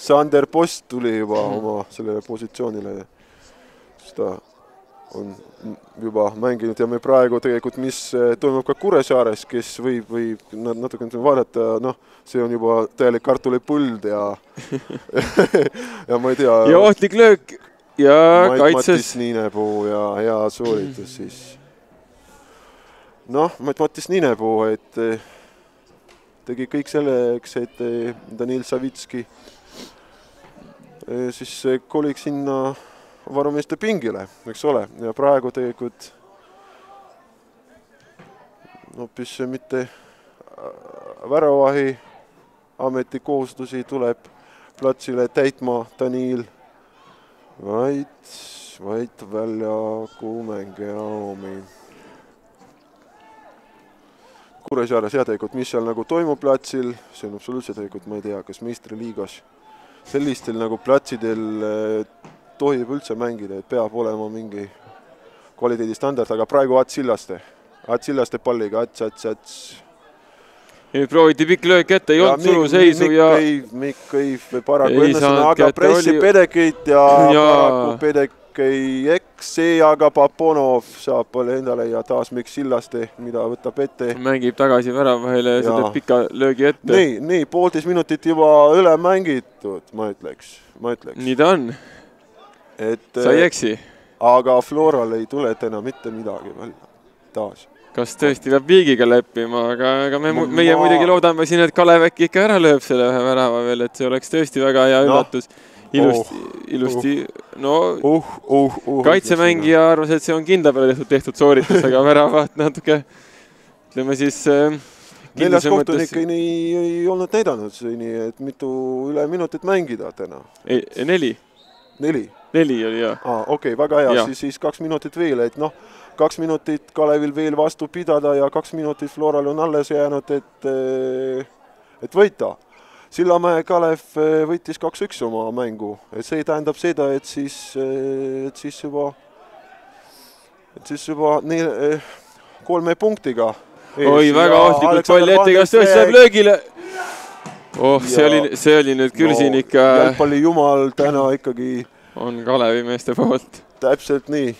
Sander Post tuli juba Mhm. oma sellele positsioonile, siis ta on juba mänginud ja me praegu tegelikult, mis eh, toimub ka Kuressaares, kes võib, võib na- natukene vaadata, noh, see on juba täielik kartulipõld ja ja ma ei tea. ja ohtlik löök ja Mait kaitses Niinepuu ja hea sooritus siis. noh, Mait Matis Niinepuu, et eh, tegi kõik selleks, et eh, Danil Savitski siis koliks sinna varumeeste pingile, eks ole, ja praegu tegelikult hoopis mitte äh, väravahi ametikohustusi tuleb platsile täitma Danil vaid, vaid väljakumängija omi. Kuressaares jah, tegelikult mis seal nagu toimub platsil, see on absoluutselt tegelikult, ma ei tea, kas meistriliigas sellistel nagu platsidel eh, tohib üldse mängida, et peab olema mingi kvaliteedistandard, aga praegu Ats Sillaste, Ats Sillaste palliga ats, ats, ats. nüüd prooviti pikk löök ette, ei olnud suluseisu ja. Mikk Õiv paraku õnnesõnaga pressi oli... Pedekit ja, ja paraku Pedek ei eksi, aga Paponov saab endale ja taas Mikk Sillaste, mida võtab ette. mängib tagasi väravahele ja see teeb pika löögi ette. nii, nii poolteist minutit juba üle mängitud, ma ütleks, ma ütleks. nii ta on. et. sa ei eksi. aga Floral ei tule täna mitte midagi välja, taas kas tõesti peab viigiga leppima, aga, aga me, meie ma... muidugi loodame siin, et Kalev äkki ikka ära lööb selle ühe värava veel, et see oleks tõesti väga hea no. üllatus. Ilusti oh,, ilusti uh,, no uh, uh, uh, kaitsemängija arvas, et see on kindla peale tehtud, tehtud sooritus, aga väravat natuke, ütleme siis äh, neljas kohtunik ei, ei olnud näidanud, nii et mitu üle minutit mängida täna. neli. neli? neli oli jah. aa, okei okay,, väga hea, siis, siis kaks minutit veel, et noh kaks minutit Kalevil veel vastu pidada ja kaks minutit Floral on alles jäänud, et, eh, et võita. Sillamäe Kalev eh, võitis kaks-üks oma mängu, et see tähendab seda, et siis, eh, et siis juba, et siis juba nii, kolme punktiga. oi, väga ohtlikult palli ette, kas tõesti läheb löögile? oh, see oli, see oli nüüd küll no, siin ikka. jalgpalli jumal täna ikkagi. on Kalevi meeste poolt. täpselt nii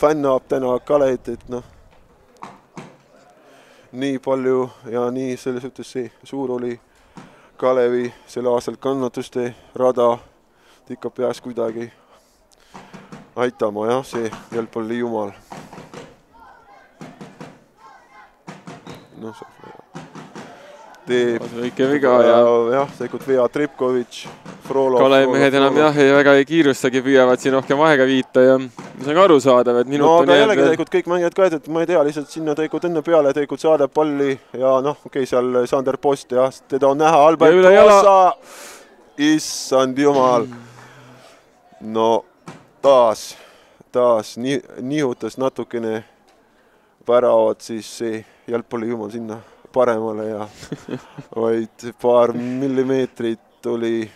fännab täna Kalevit, et noh, nii palju ja nii selles suhtes see suur oli Kalevi sel aastal kannatuste rada, tikab peas kuidagi aitama jah, see jalgpalli jumal. noh, teeb väike viga ja jah, seekord vea Tripkovitš Kalevi mehed enam jah, väga ei kiirustagi, püüavad siin rohkem aega viita ja see on arusaadav, et minut no, on jäänud. jällegi tegelikult kõik mängijad ka, et ma ei tea, lihtsalt sinna tegelikult enne peale tegelikult saadab palli ja noh, okei okay,, seal Sander Post jah, teda on näha, Albert Rosa, issand jumal. no taas, taas ni-, nihutas natukene väravat siis see jalgpallijumal sinna paremale ja vaid paar millimeetrit oli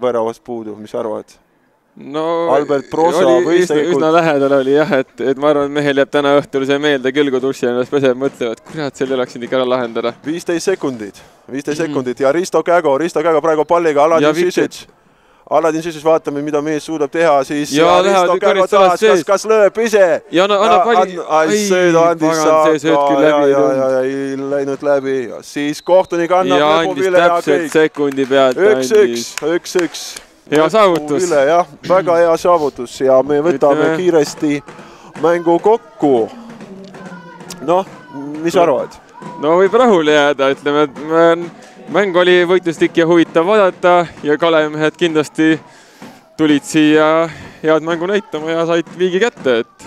väravast puudu, mis arvad? no Albert Prosa võis tegelikult üsna lähedal oli jah, et, et ma arvan, et mehel jääb täna õhtul see meelde küll, kui duši ennast peseb, mõtlevad, kurat, selle oleks nüüd ikka ära lahendada. viisteist sekundit, viisteist mm. sekundit ja Risto Kägo, Risto Kägo praegu palliga, Aladin Sisic. Aladin Sisic, vaatame, mida mees suudab teha, siis ja, ja Risto Kägo taas, kas, kas lööb ise? ja no, annab palli. ai, sööd andis Saaka ja, ja, ja, ja ei läinud läbi, siis kohtunik annab lõpuvile ja kõik. sekundi pealt üks-üks, üks-üks hea saavutus. jah, väga hea saavutus ja me võtame Ütleme... kiiresti mängu kokku. noh, mis sa arvad? no võib rahule jääda, ütleme, et mäng oli võitlustik ja huvitav vaadata ja Kalevi mehed kindlasti tulid siia head mängu näitama ja said viigi kätte, et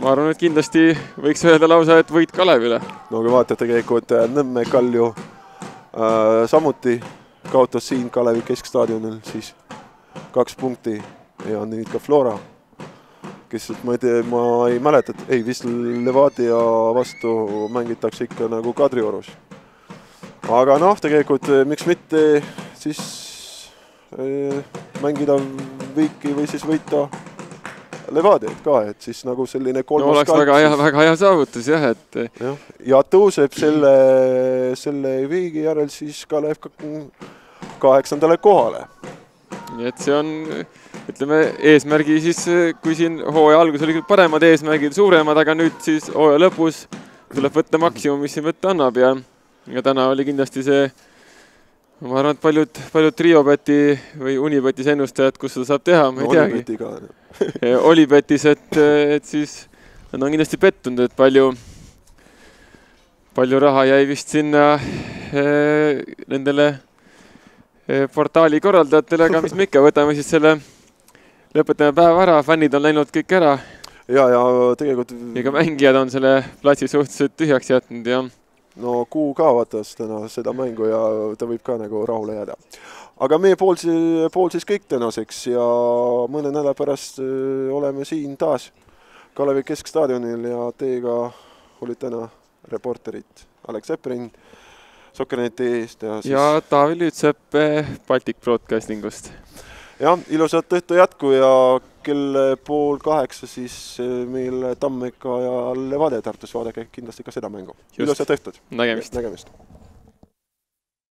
ma arvan, et kindlasti võiks öelda lausa, et võit Kalevile. no kui vaatad tegelikult äh, Nõmme Kalju äh, samuti kaotas siin Kalevi keskstaadionil siis kaks punkti ja nüüd ka Flora, kes, ma ei tea, ma ei mäleta, et ei, vist Levadia vastu mängitakse ikka nagu Kadriorus. Aga noh, tegelikult eh, miks mitte siis äh, mängida viiki või siis võita Levadiat ka, et siis nagu selline kolmas no oleks kalt, väga hea, väga hea saavutus jah, et jah, ja tõuseb selle, selle viigi järel siis Kalev kaheksandale kohale. nii et see on, ütleme, eesmärgi siis, kui siin hooaja alguses oli küll paremad eesmärgid, suuremad, aga nüüd siis hooaja lõpus tuleb võtta maksimum, mis siin võtta annab ja, ja täna oli kindlasti see ma arvan, et paljud, paljud Triobeti või Unibetis ennustajad, kus seda saab teha, ma ei no, teagi. Olipetis, et, et siis nad on kindlasti pettunud, et palju, palju raha jäi vist sinna eh, nendele eh, portaali korraldajatele, aga mis me ikka, võtame siis selle, lõpetame päeva ära, fännid on läinud kõik ära. ja, ja tegelikult. ja ka mängijad on selle platsi suhteliselt tühjaks jätnud ja no Kuu ka vaatas täna seda mängu ja ta võib ka nagu rahule jääda. aga meie pool, pool siis kõik tänaseks ja mõne nädala pärast äh, oleme siin taas Kalevi keskstaadionil ja teiega olid täna reporterid Alex Eprin Sokkerneti eest ja siis... ja Taavi Lüütsepp Baltic Broadcastingust. jah, ilusat õhtu jätku ja kell pool kaheksa siis meil Tammeka ja Levadia Tartus, vaadake kindlasti ka seda mängu. ilusat õhtut! nägemist! nägemist!